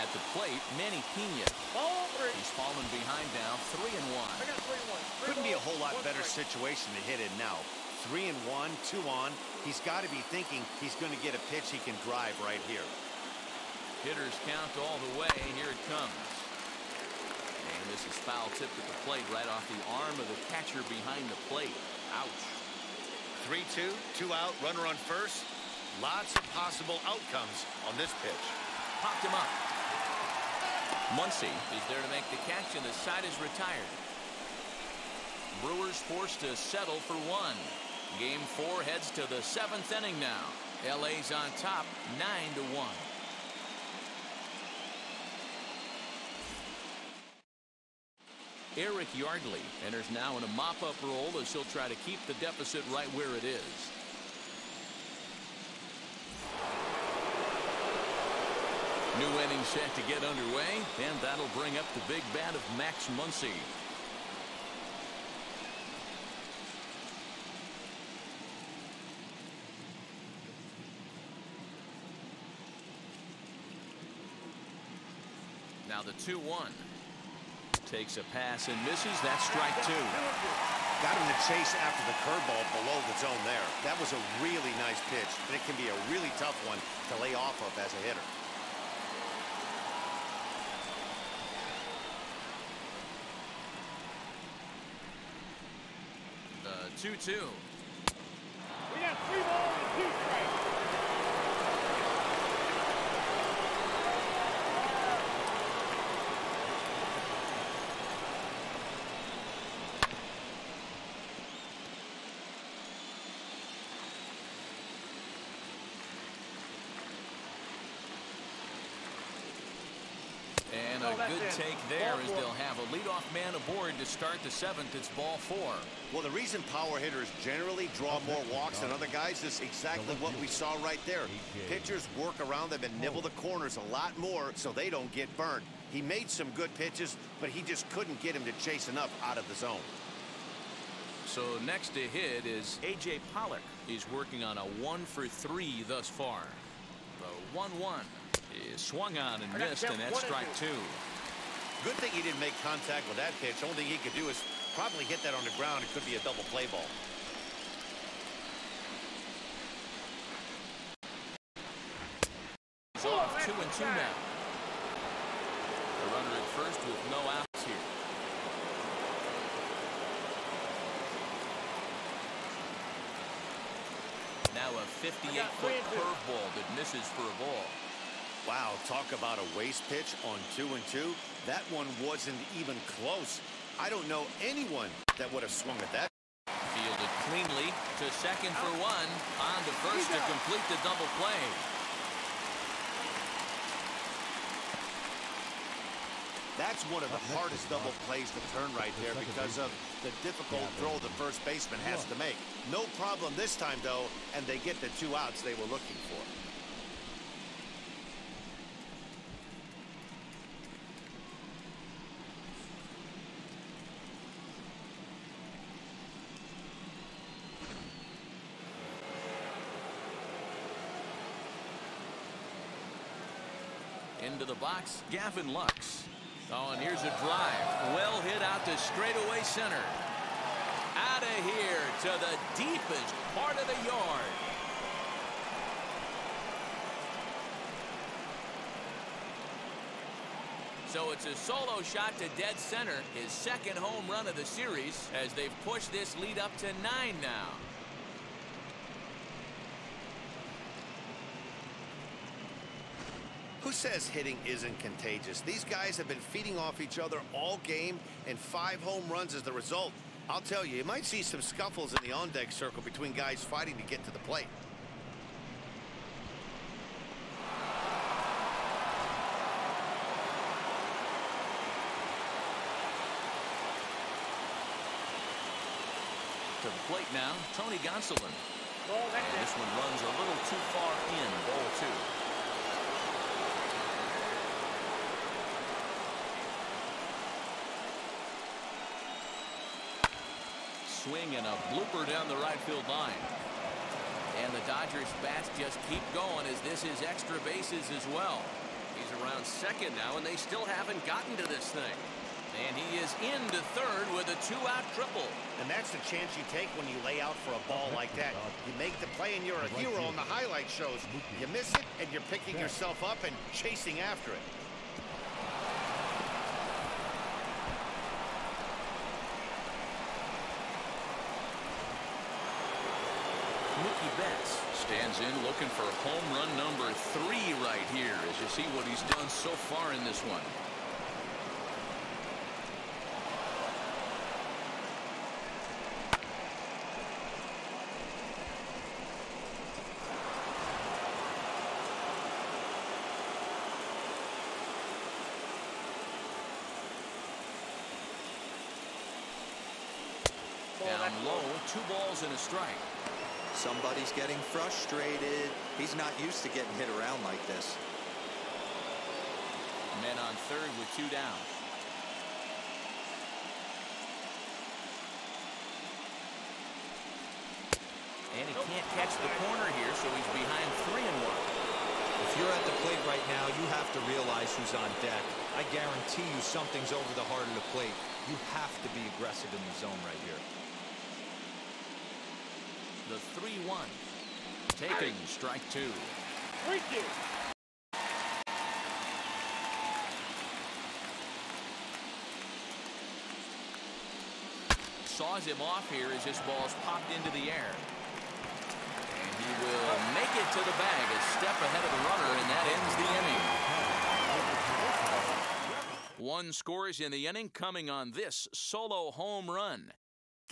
At the plate, Manny Pena. Ball three. He's fallen behind now, three and one. I got three and one. Three Couldn't be a whole lot one better strike. situation to hit in now. Three and one, two on. He's got to be thinking he's going to get a pitch he can drive right here. Hitters count all the way. Here it comes. And this is foul tipped at the plate right off the arm of the catcher behind the plate. Ouch. 3-2, two out, runner on first. Lots of possible outcomes on this pitch. Popped him up. Muncy is there to make the catch, and the side is retired. Brewers forced to settle for one. Game four heads to the seventh inning now. LA's on top, nine to one. Eric Yardley enters now in a mop-up role as he'll try to keep the deficit right where it is. New inning set to get underway, and that'll bring up the big bat of Max Muncy. Now the 2-1. Takes a pass and misses. That's strike two. Got him to chase after the curveball below the zone there. That was a really nice pitch, but it can be a really tough one to lay off of as a hitter. The 2-2. We got three balls and two strikes. good take there as they'll have a leadoff man aboard to start the seventh. It's ball four. Well, the reason power hitters generally draw more walks than other guys is exactly what we saw right there. Pitchers work around them and nibble the corners a lot more so they don't get burned. He made some good pitches, but he just couldn't get him to chase enough out of the zone. So next to hit is A.J. Pollock. He's working on a one for three thus far. The 1-1 is swung on and missed, and that's strike two. Good thing he didn't make contact with that pitch. Only thing he could do is probably hit that on the ground. It could be a double play ball. Off two and two now. The runner at first with no outs here. Now a 58-foot curveball that misses for a ball. Wow, talk about a waste pitch on two and two. That one wasn't even close. I don't know anyone that would have swung at that. Fielded cleanly to second for one. On to first to complete the double play. That's one of the hardest double plays to turn right there because of the difficult throw the first baseman has to make. No problem this time, though, and they get the two outs they were looking for. Into the box, Gavin Lux. Oh, and here's a drive. Well hit out to straightaway center. Out of here to the deepest part of the yard. So it's a solo shot to dead center, his second home run of the series, as they've pushed this lead up to nine now. Who says hitting isn't contagious? These guys have been feeding off each other all game, and five home runs is the result. I'll tell you, you might see some scuffles in the on-deck circle between guys fighting to get to the plate. To the plate now, Tony Gonsolin. And this one runs a little too far in, ball two. Swing and a blooper down the right field line. And the Dodgers bats just keep going as this is extra bases as well. He's around second now, and they still haven't gotten to this thing. And he is into third with a two-out triple. And that's the chance you take when you lay out for a ball like that. You make the play and you're a hero on the highlight shows. You miss it and you're picking yourself up and chasing after it. Mookie Betts stands in looking for home run number three right here as you see what he's done so far in this one. Down low, two balls and a strike. Somebody's getting frustrated. He's not used to getting hit around like this. Men on third with two down. And he can't catch the corner here, so he's behind three and one. If you're at the plate right now, you have to realize who's on deck. I guarantee you something's over the heart of the plate. You have to be aggressive in the zone right here. The 3-1. Taken, strike two. Saws him off here as this ball's popped into the air. And he will make it to the bag a step ahead of the runner, and that ends the inning. One scores in the inning coming on this solo home run.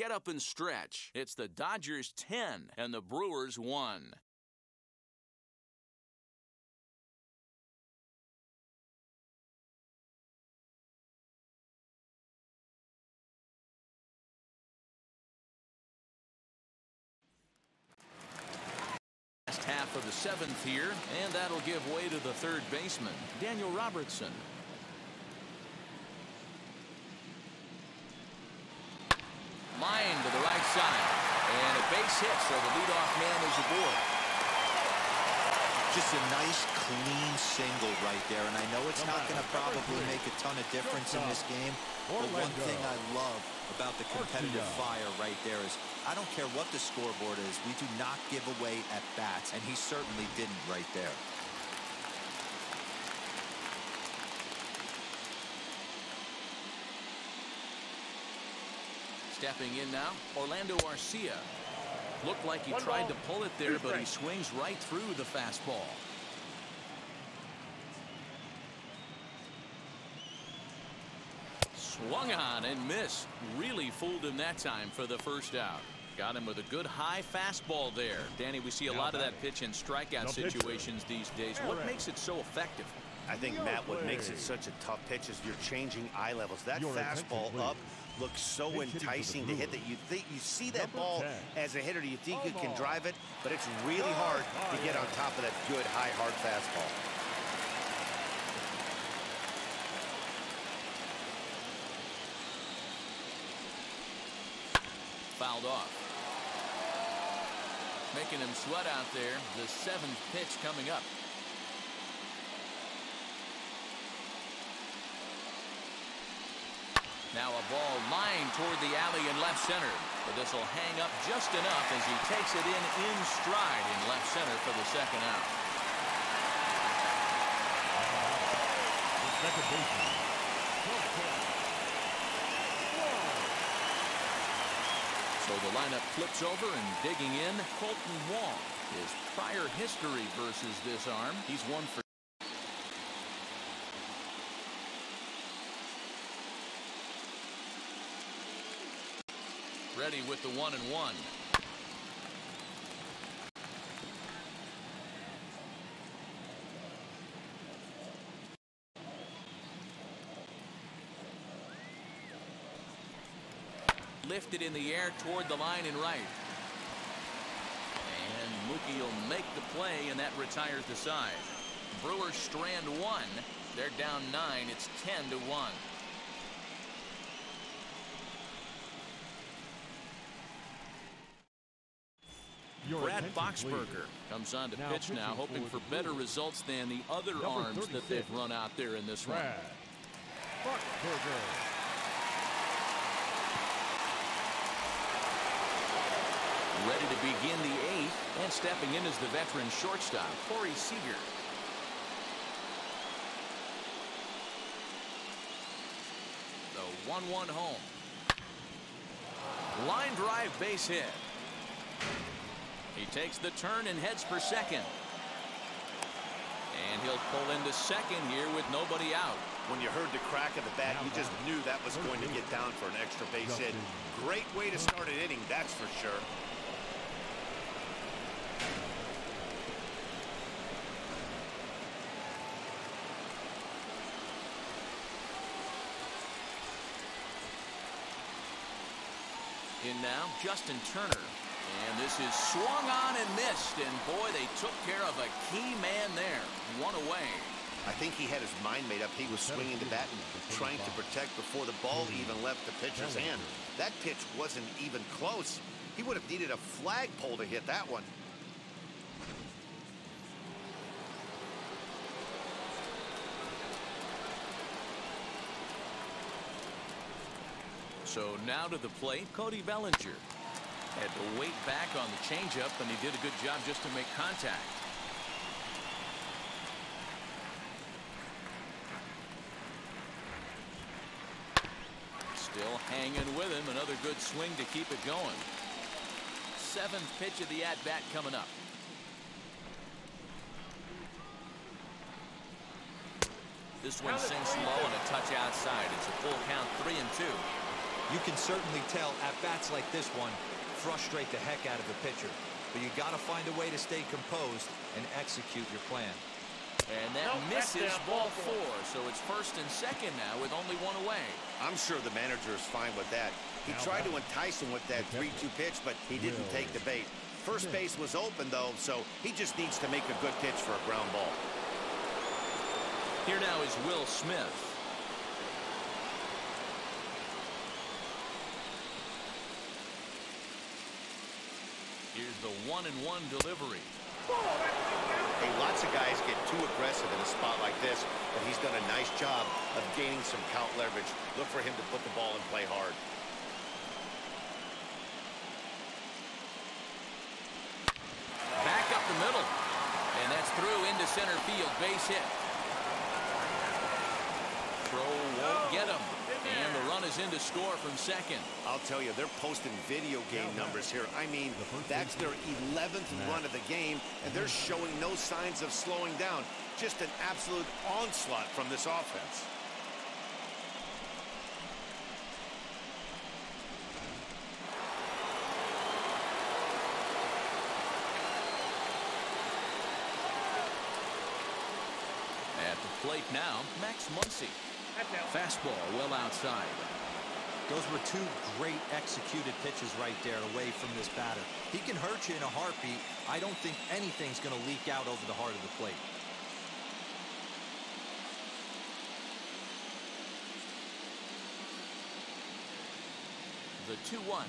Get up and stretch. It's the Dodgers 10 and the Brewers 1. half of the seventh here, and that'll give way to the third baseman, Daniel Robertson. Line to the right side. And a base hit, so the leadoff man is aboard. Just a nice, clean single right there. And I know it's not going to probably make a ton of difference in this game. But one thing I love about the competitive fire right there is I don't care what the scoreboard is. We do not give away at bats. And he certainly didn't right there. Stepping in now, Orlando Arcia. Looked like he One tried ball, to pull it there, two but he swings right through the fastball. Swung on and missed. Really fooled him that time for the first out. Got him with a good high fastball there. Danny, we see a lot of that pitch in strikeout The pitcher. situations these days. What makes it so effective? I think, Matt, what makes it such a tough pitch is you're changing eye levels. That Your fastball up please. Looks so Pitch hitting for the enticing to hit that you think you see that Number ball 10. as a hitter, you think you can drive it, but it's really Good hard to get on top of that good high hard fastball. Fouled off. Making him sweat out there. The seventh pitch coming up. Now a ball lined toward the alley in left center. But this will hang up just enough as he takes it in in stride in left center for the second out. So the lineup flips over and digging in, Kolten Wong. His prior history versus this arm, he's one for with the one and one. Lifted in the air toward the line and right. And Mookie will make the play, and that retires the side. Brewers strand one. They're down nine. It's 10 to 1. Brad Boxberger comes on to Now pitch now, hoping for better results than the other arms that they've run out there in this. Brad Boxberger. Ready to begin the eighth, and stepping in is the veteran shortstop, Corey Seager. The 1-1 home. Line drive base hit. He takes the turn and heads for second. And he'll pull into second here with nobody out. When you heard the crack of the bat, you just knew that was going to get down for an extra base hit. Great way to start an inning, that's for sure. In now, Justin Turner. And this is swung on and missed. And boy, they took care of a key man there. One away. I think he had his mind made up. He was swinging the bat and trying to protect before the ball even left the pitcher's hand. That pitch wasn't even close. He would have needed a flagpole to hit that one. So now to the plate, Cody Bellinger. Had to wait back on the changeup, and he did a good job just to make contact. Still hanging with him. Another good swing to keep it going. Seventh pitch of the at-bat coming up. This one sinks low and a touch outside. It's a full count, three and two. You can certainly tell at bats like this one frustrate the heck out of the pitcher. But you got to find a way to stay composed and execute your plan. And that Nope, misses ball ball four. four. So it's first and second now with only one away. I'm sure the manager is fine with that. He Now tried to entice him with that 3-2 pitch, but he didn't Will. take the bait. First base was open, though, so he just needs to make a good pitch for a ground ball. Here now is Will Smith. Here's the one and one delivery. Hey, lots of guys get too aggressive in a spot like this, but he's done a nice job of gaining some count leverage. Look for him to put the ball and play hard. Back up the middle. And that's through into center field. Base hit. Throw won't get him. And the run is in to score from second. I'll tell you, they're posting video game numbers here. I mean, that's their 11th run of the game, and they're showing no signs of slowing down. Just an absolute onslaught from this offense. At the plate now, Max Muncy. Fastball well outside. Those were two great executed pitches right there away from this batter. He can hurt you in a heartbeat. I don't think anything's going to leak out over the heart of the plate. The 2-1.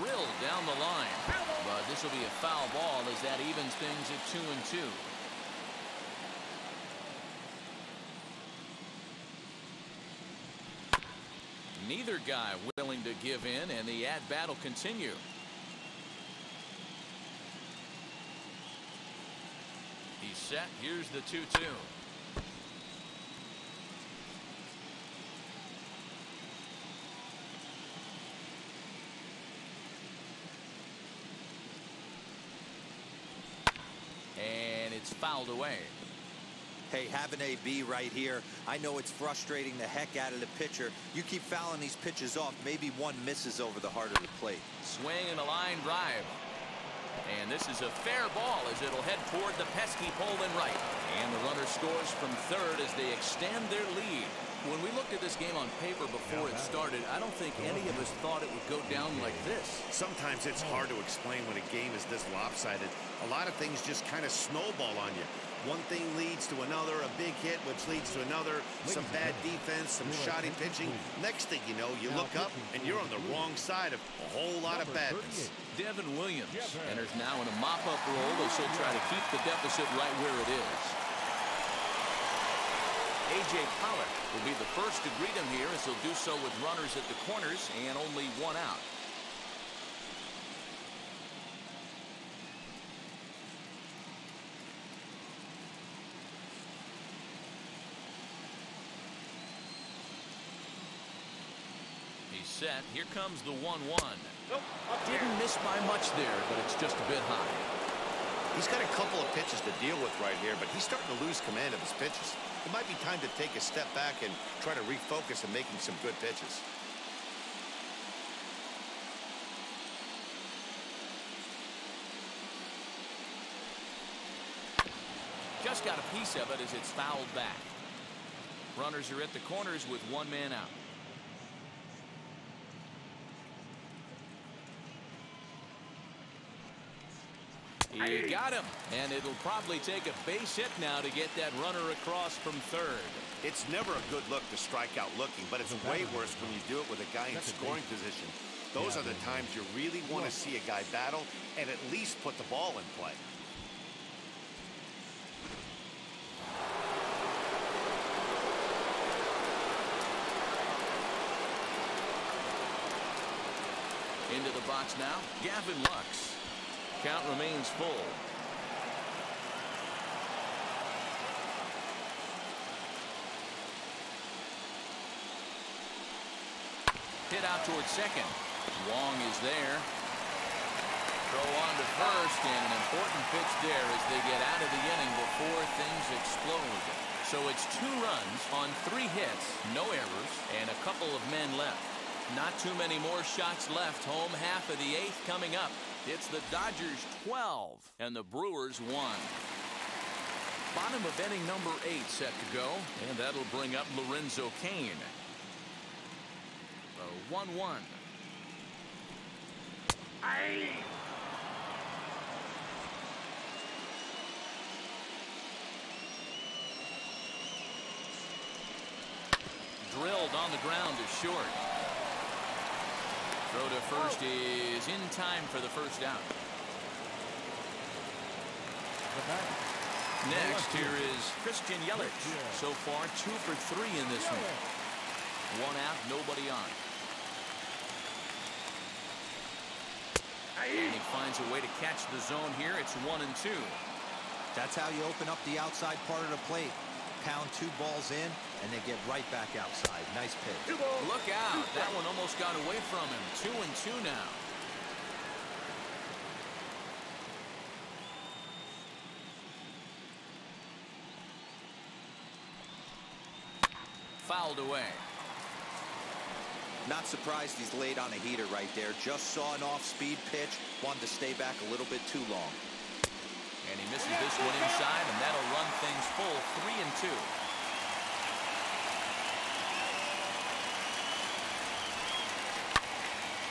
Drilled down the line. But this will be a foul ball as that evens things at 2 and 2. Neither guy willing to give in, and the at-bat will continue. He's set. Here's the 2-2. And it's fouled away. Hey, have an AB right here. I know it's frustrating the heck out of the pitcher. You keep fouling these pitches off, maybe one misses over the heart of the plate. Swing and a line drive. And this is a fair ball as it'll head toward the pesky pole and right. And the runner scores from third as they extend their lead. When we looked at this game on paper before it started, I don't think any of us thought it would go down like this. Sometimes it's hard to explain when a game is this lopsided. A lot of things just kind of snowball on you. One thing leads to another, a big hit, which leads to another, some bad defense, some shoddy pitching. Next thing you know, you look up and you're on the wrong side of a whole lot of badness. Devin Williams enters now in a mop-up role as he'll try to keep the deficit right where it is. A.J. Pollock will be the first to greet him here as he'll do so with runners at the corners and only one out. He's set. Here comes the 1-1. Didn't miss by much there, but it's just a bit high. He's got a couple of pitches to deal with right here, but he's starting to lose command of his pitches. It might be time to take a step back and try to refocus on making some good pitches. Just got a piece of it as it's fouled back. Runners are at the corners with one man out. He got him, and it'll probably take a base hit now to get that runner across from third. It's never a good look to strike out looking, but it's way worse when you do it with a guy in scoring position. Those are the times you really want to see a guy battle and at least put the ball in play. Into the box now, Gavin Lux. Count remains full. Hit out towards second. Wong is there. Throw on to first, and an important pitch there as they get out of the inning before things explode. So it's two runs on three hits, no errors, and a couple of men left. Not too many more shots left. Home half of the eighth coming up. It's the Dodgers 12 and the Brewers 1. Bottom of inning number 8 set to go, and that'll bring up Lorenzo Cain. 1 1. Aye. Drilled on the ground is short. Throw to first is in time for the first out. Next, here is Christian Yelich. So far, two for three in this one. One out, nobody on. And he finds a way to catch the zone here. It's one and two. That's how you open up the outside part of the plate. Pound two balls in, and they get right back outside. Nice pitch. Look out. That one almost got away from him. Two and two now. Fouled away. Not surprised he's laid on a heater right there. Just saw an off-speed pitch. Wanted to stay back a little bit too long. And he misses this one inside, and that'll run things full three and two.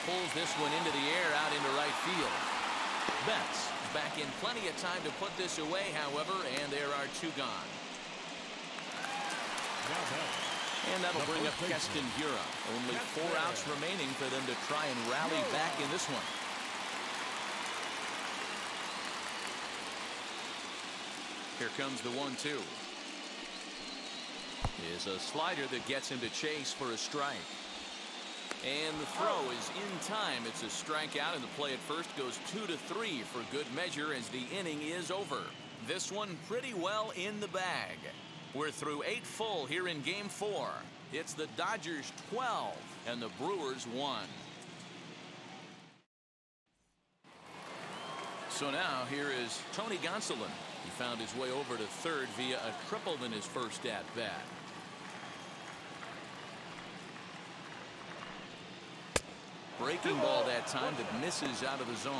Pulls this one into the air out into right field. Betts back in plenty of time to put this away, however, and there are two gone. And that'll bring up Keston Hiura. Only four outs remaining for them to try and rally back in this one. Here comes the one-two. Is a slider that gets him to chase for a strike. And the throw is in time. It's a strikeout, and the play at first goes two to three for good measure as the inning is over. This one pretty well in the bag. We're through eight full here in game four. It's the Dodgers 12 and the Brewers 1. So now here is Tony Gonsolin. He found his way over to third via a triple in his first at bat. Breaking ball that time that misses out of the zone.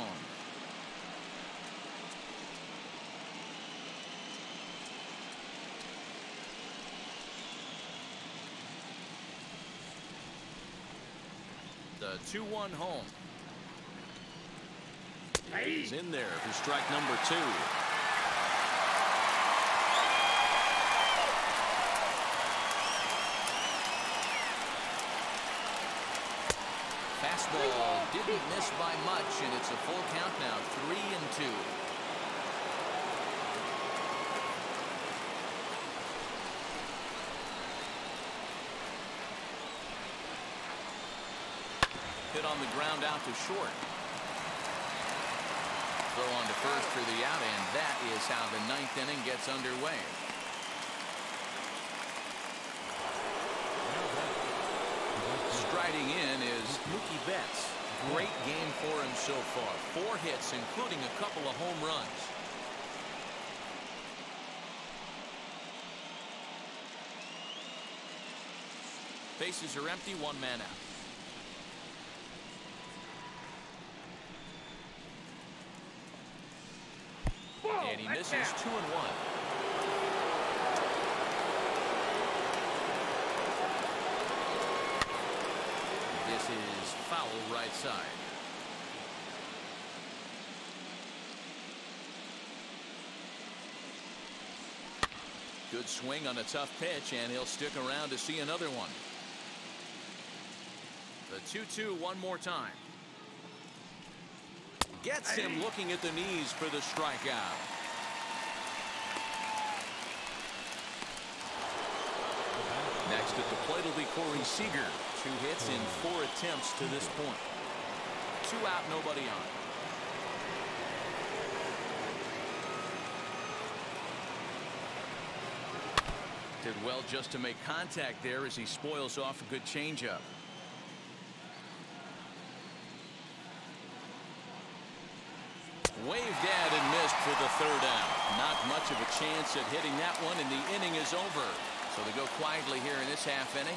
The 2-1 home. He's in there for strike number two. Fastball didn't miss by much, and it's a full count now, three and two. Hit on the ground out to short. Throw on to first for the out, and that is how the ninth inning gets underway. Striding in is Mookie Betts. Great game for him so far. Four hits, including a couple of home runs. Bases are empty, one man out. And he misses two and one. This is foul right side. Good swing on a tough pitch, and he'll stick around to see another one. The 2-2 one more time. Gets him looking at the knees for the strikeout. Next at the plate will be Corey Seager. Two hits in four attempts to this point. Two out, nobody on. Did well just to make contact there as he spoils off a good changeup. Waved at and missed for the third out. Not much of a chance at hitting that one, and the inning is over. So they go quietly here in this half inning.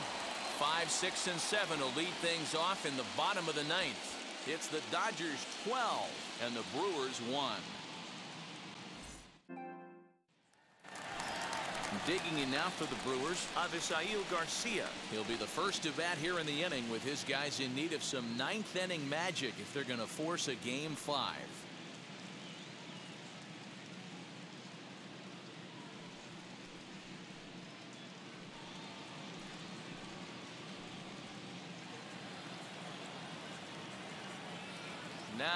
Five, six, and seven will lead things off in the bottom of the ninth. It's the Dodgers 12 and the Brewers 1. Digging in now for the Brewers, Avisail Garcia. He'll be the first to bat here in the inning with his guys in need of some ninth inning magic if they're going to force a game five.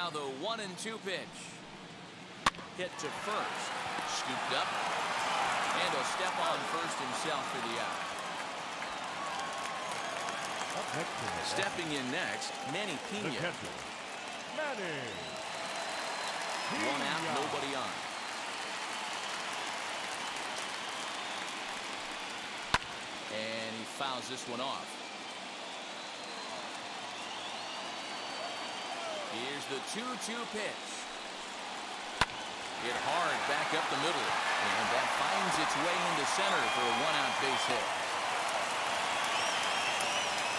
Now the one and two pitch. Hit to first. Scooped up. And he'll step on first himself for the out. Up next in the Stepping in next, Manny Piña. Manny. One out, nobody on. And he fouls this one off. Here's the 2-2 pitch. Hit hard back up the middle. And that finds its way into center for a one-out base hit.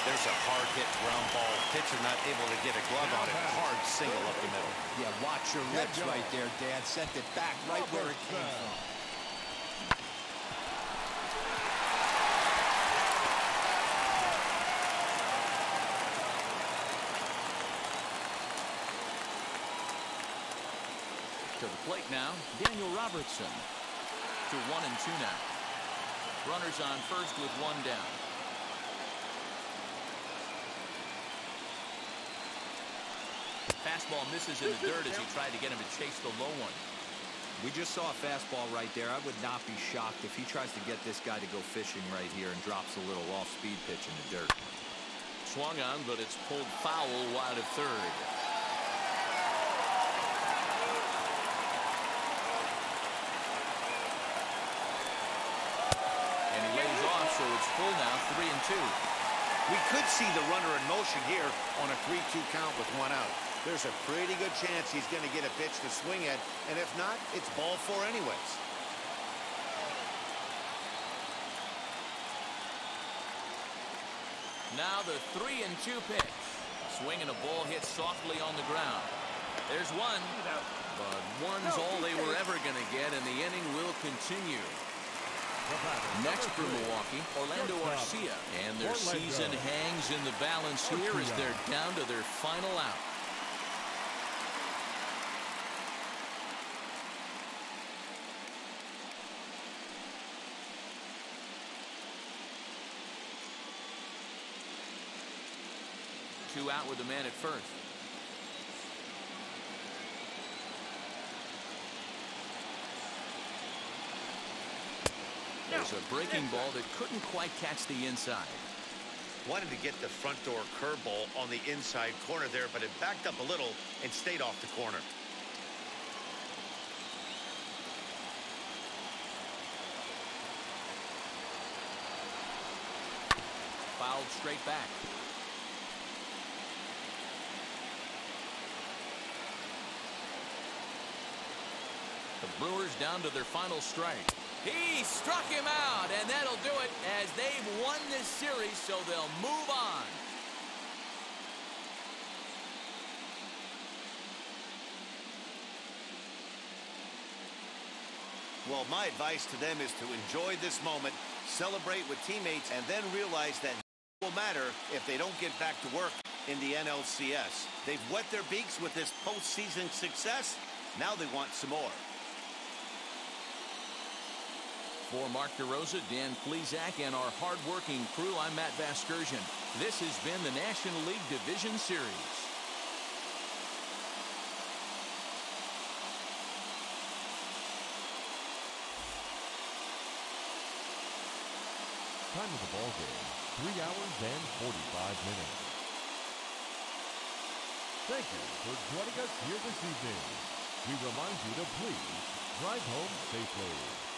There's a hard hit ground ball. Pitcher not able to get a glove on it. Hard single up the middle. Yeah, watch your lips right there, Dan. Sent it back right where it came from. To the plate now, Daniel Robertson. To one and two now. Runners on first with one down. Fastball misses in the dirt as he tried to get him to chase the low one. We just saw a fastball right there. I would not be shocked if he tries to get this guy to go fishing right here and drops a little off-speed pitch in the dirt. Swung on, but it's pulled foul wide of third. And he lays off, so it's full now, three and two. We could see the runner in motion here on a 3-2 count with one out. There's a pretty good chance he's going to get a pitch to swing at, and if not, it's ball four anyways. Now the three and two pitch. Swinging a ball hit softly on the ground. There's one, but one's all they were ever going to get, and the inning will continue. Next for Milwaukee, Orlando Arcia. And their season hangs in the balance here as they're down to their final out. Two out with the man at first. There's a breaking ball that couldn't quite catch the inside. Wanted to get the front door curveball on the inside corner there, but it backed up a little and stayed off the corner. Fouled straight back. The Brewers down to their final strike. He struck him out, and that'll do it as they've won this series, so they'll move on. Well, my advice to them is to enjoy this moment, celebrate with teammates, and then realize that it will matter if they don't get back to work in the NLCS. They've wet their beaks with this postseason success. Now they want some more. For Mark DeRosa, Dan Plesac, and our hardworking crew, I'm Matt Vasgersian. This has been the National League Division Series. Time of the ball game, 3 hours and 45 minutes. Thank you for joining us here this evening. We remind you to please drive home safely.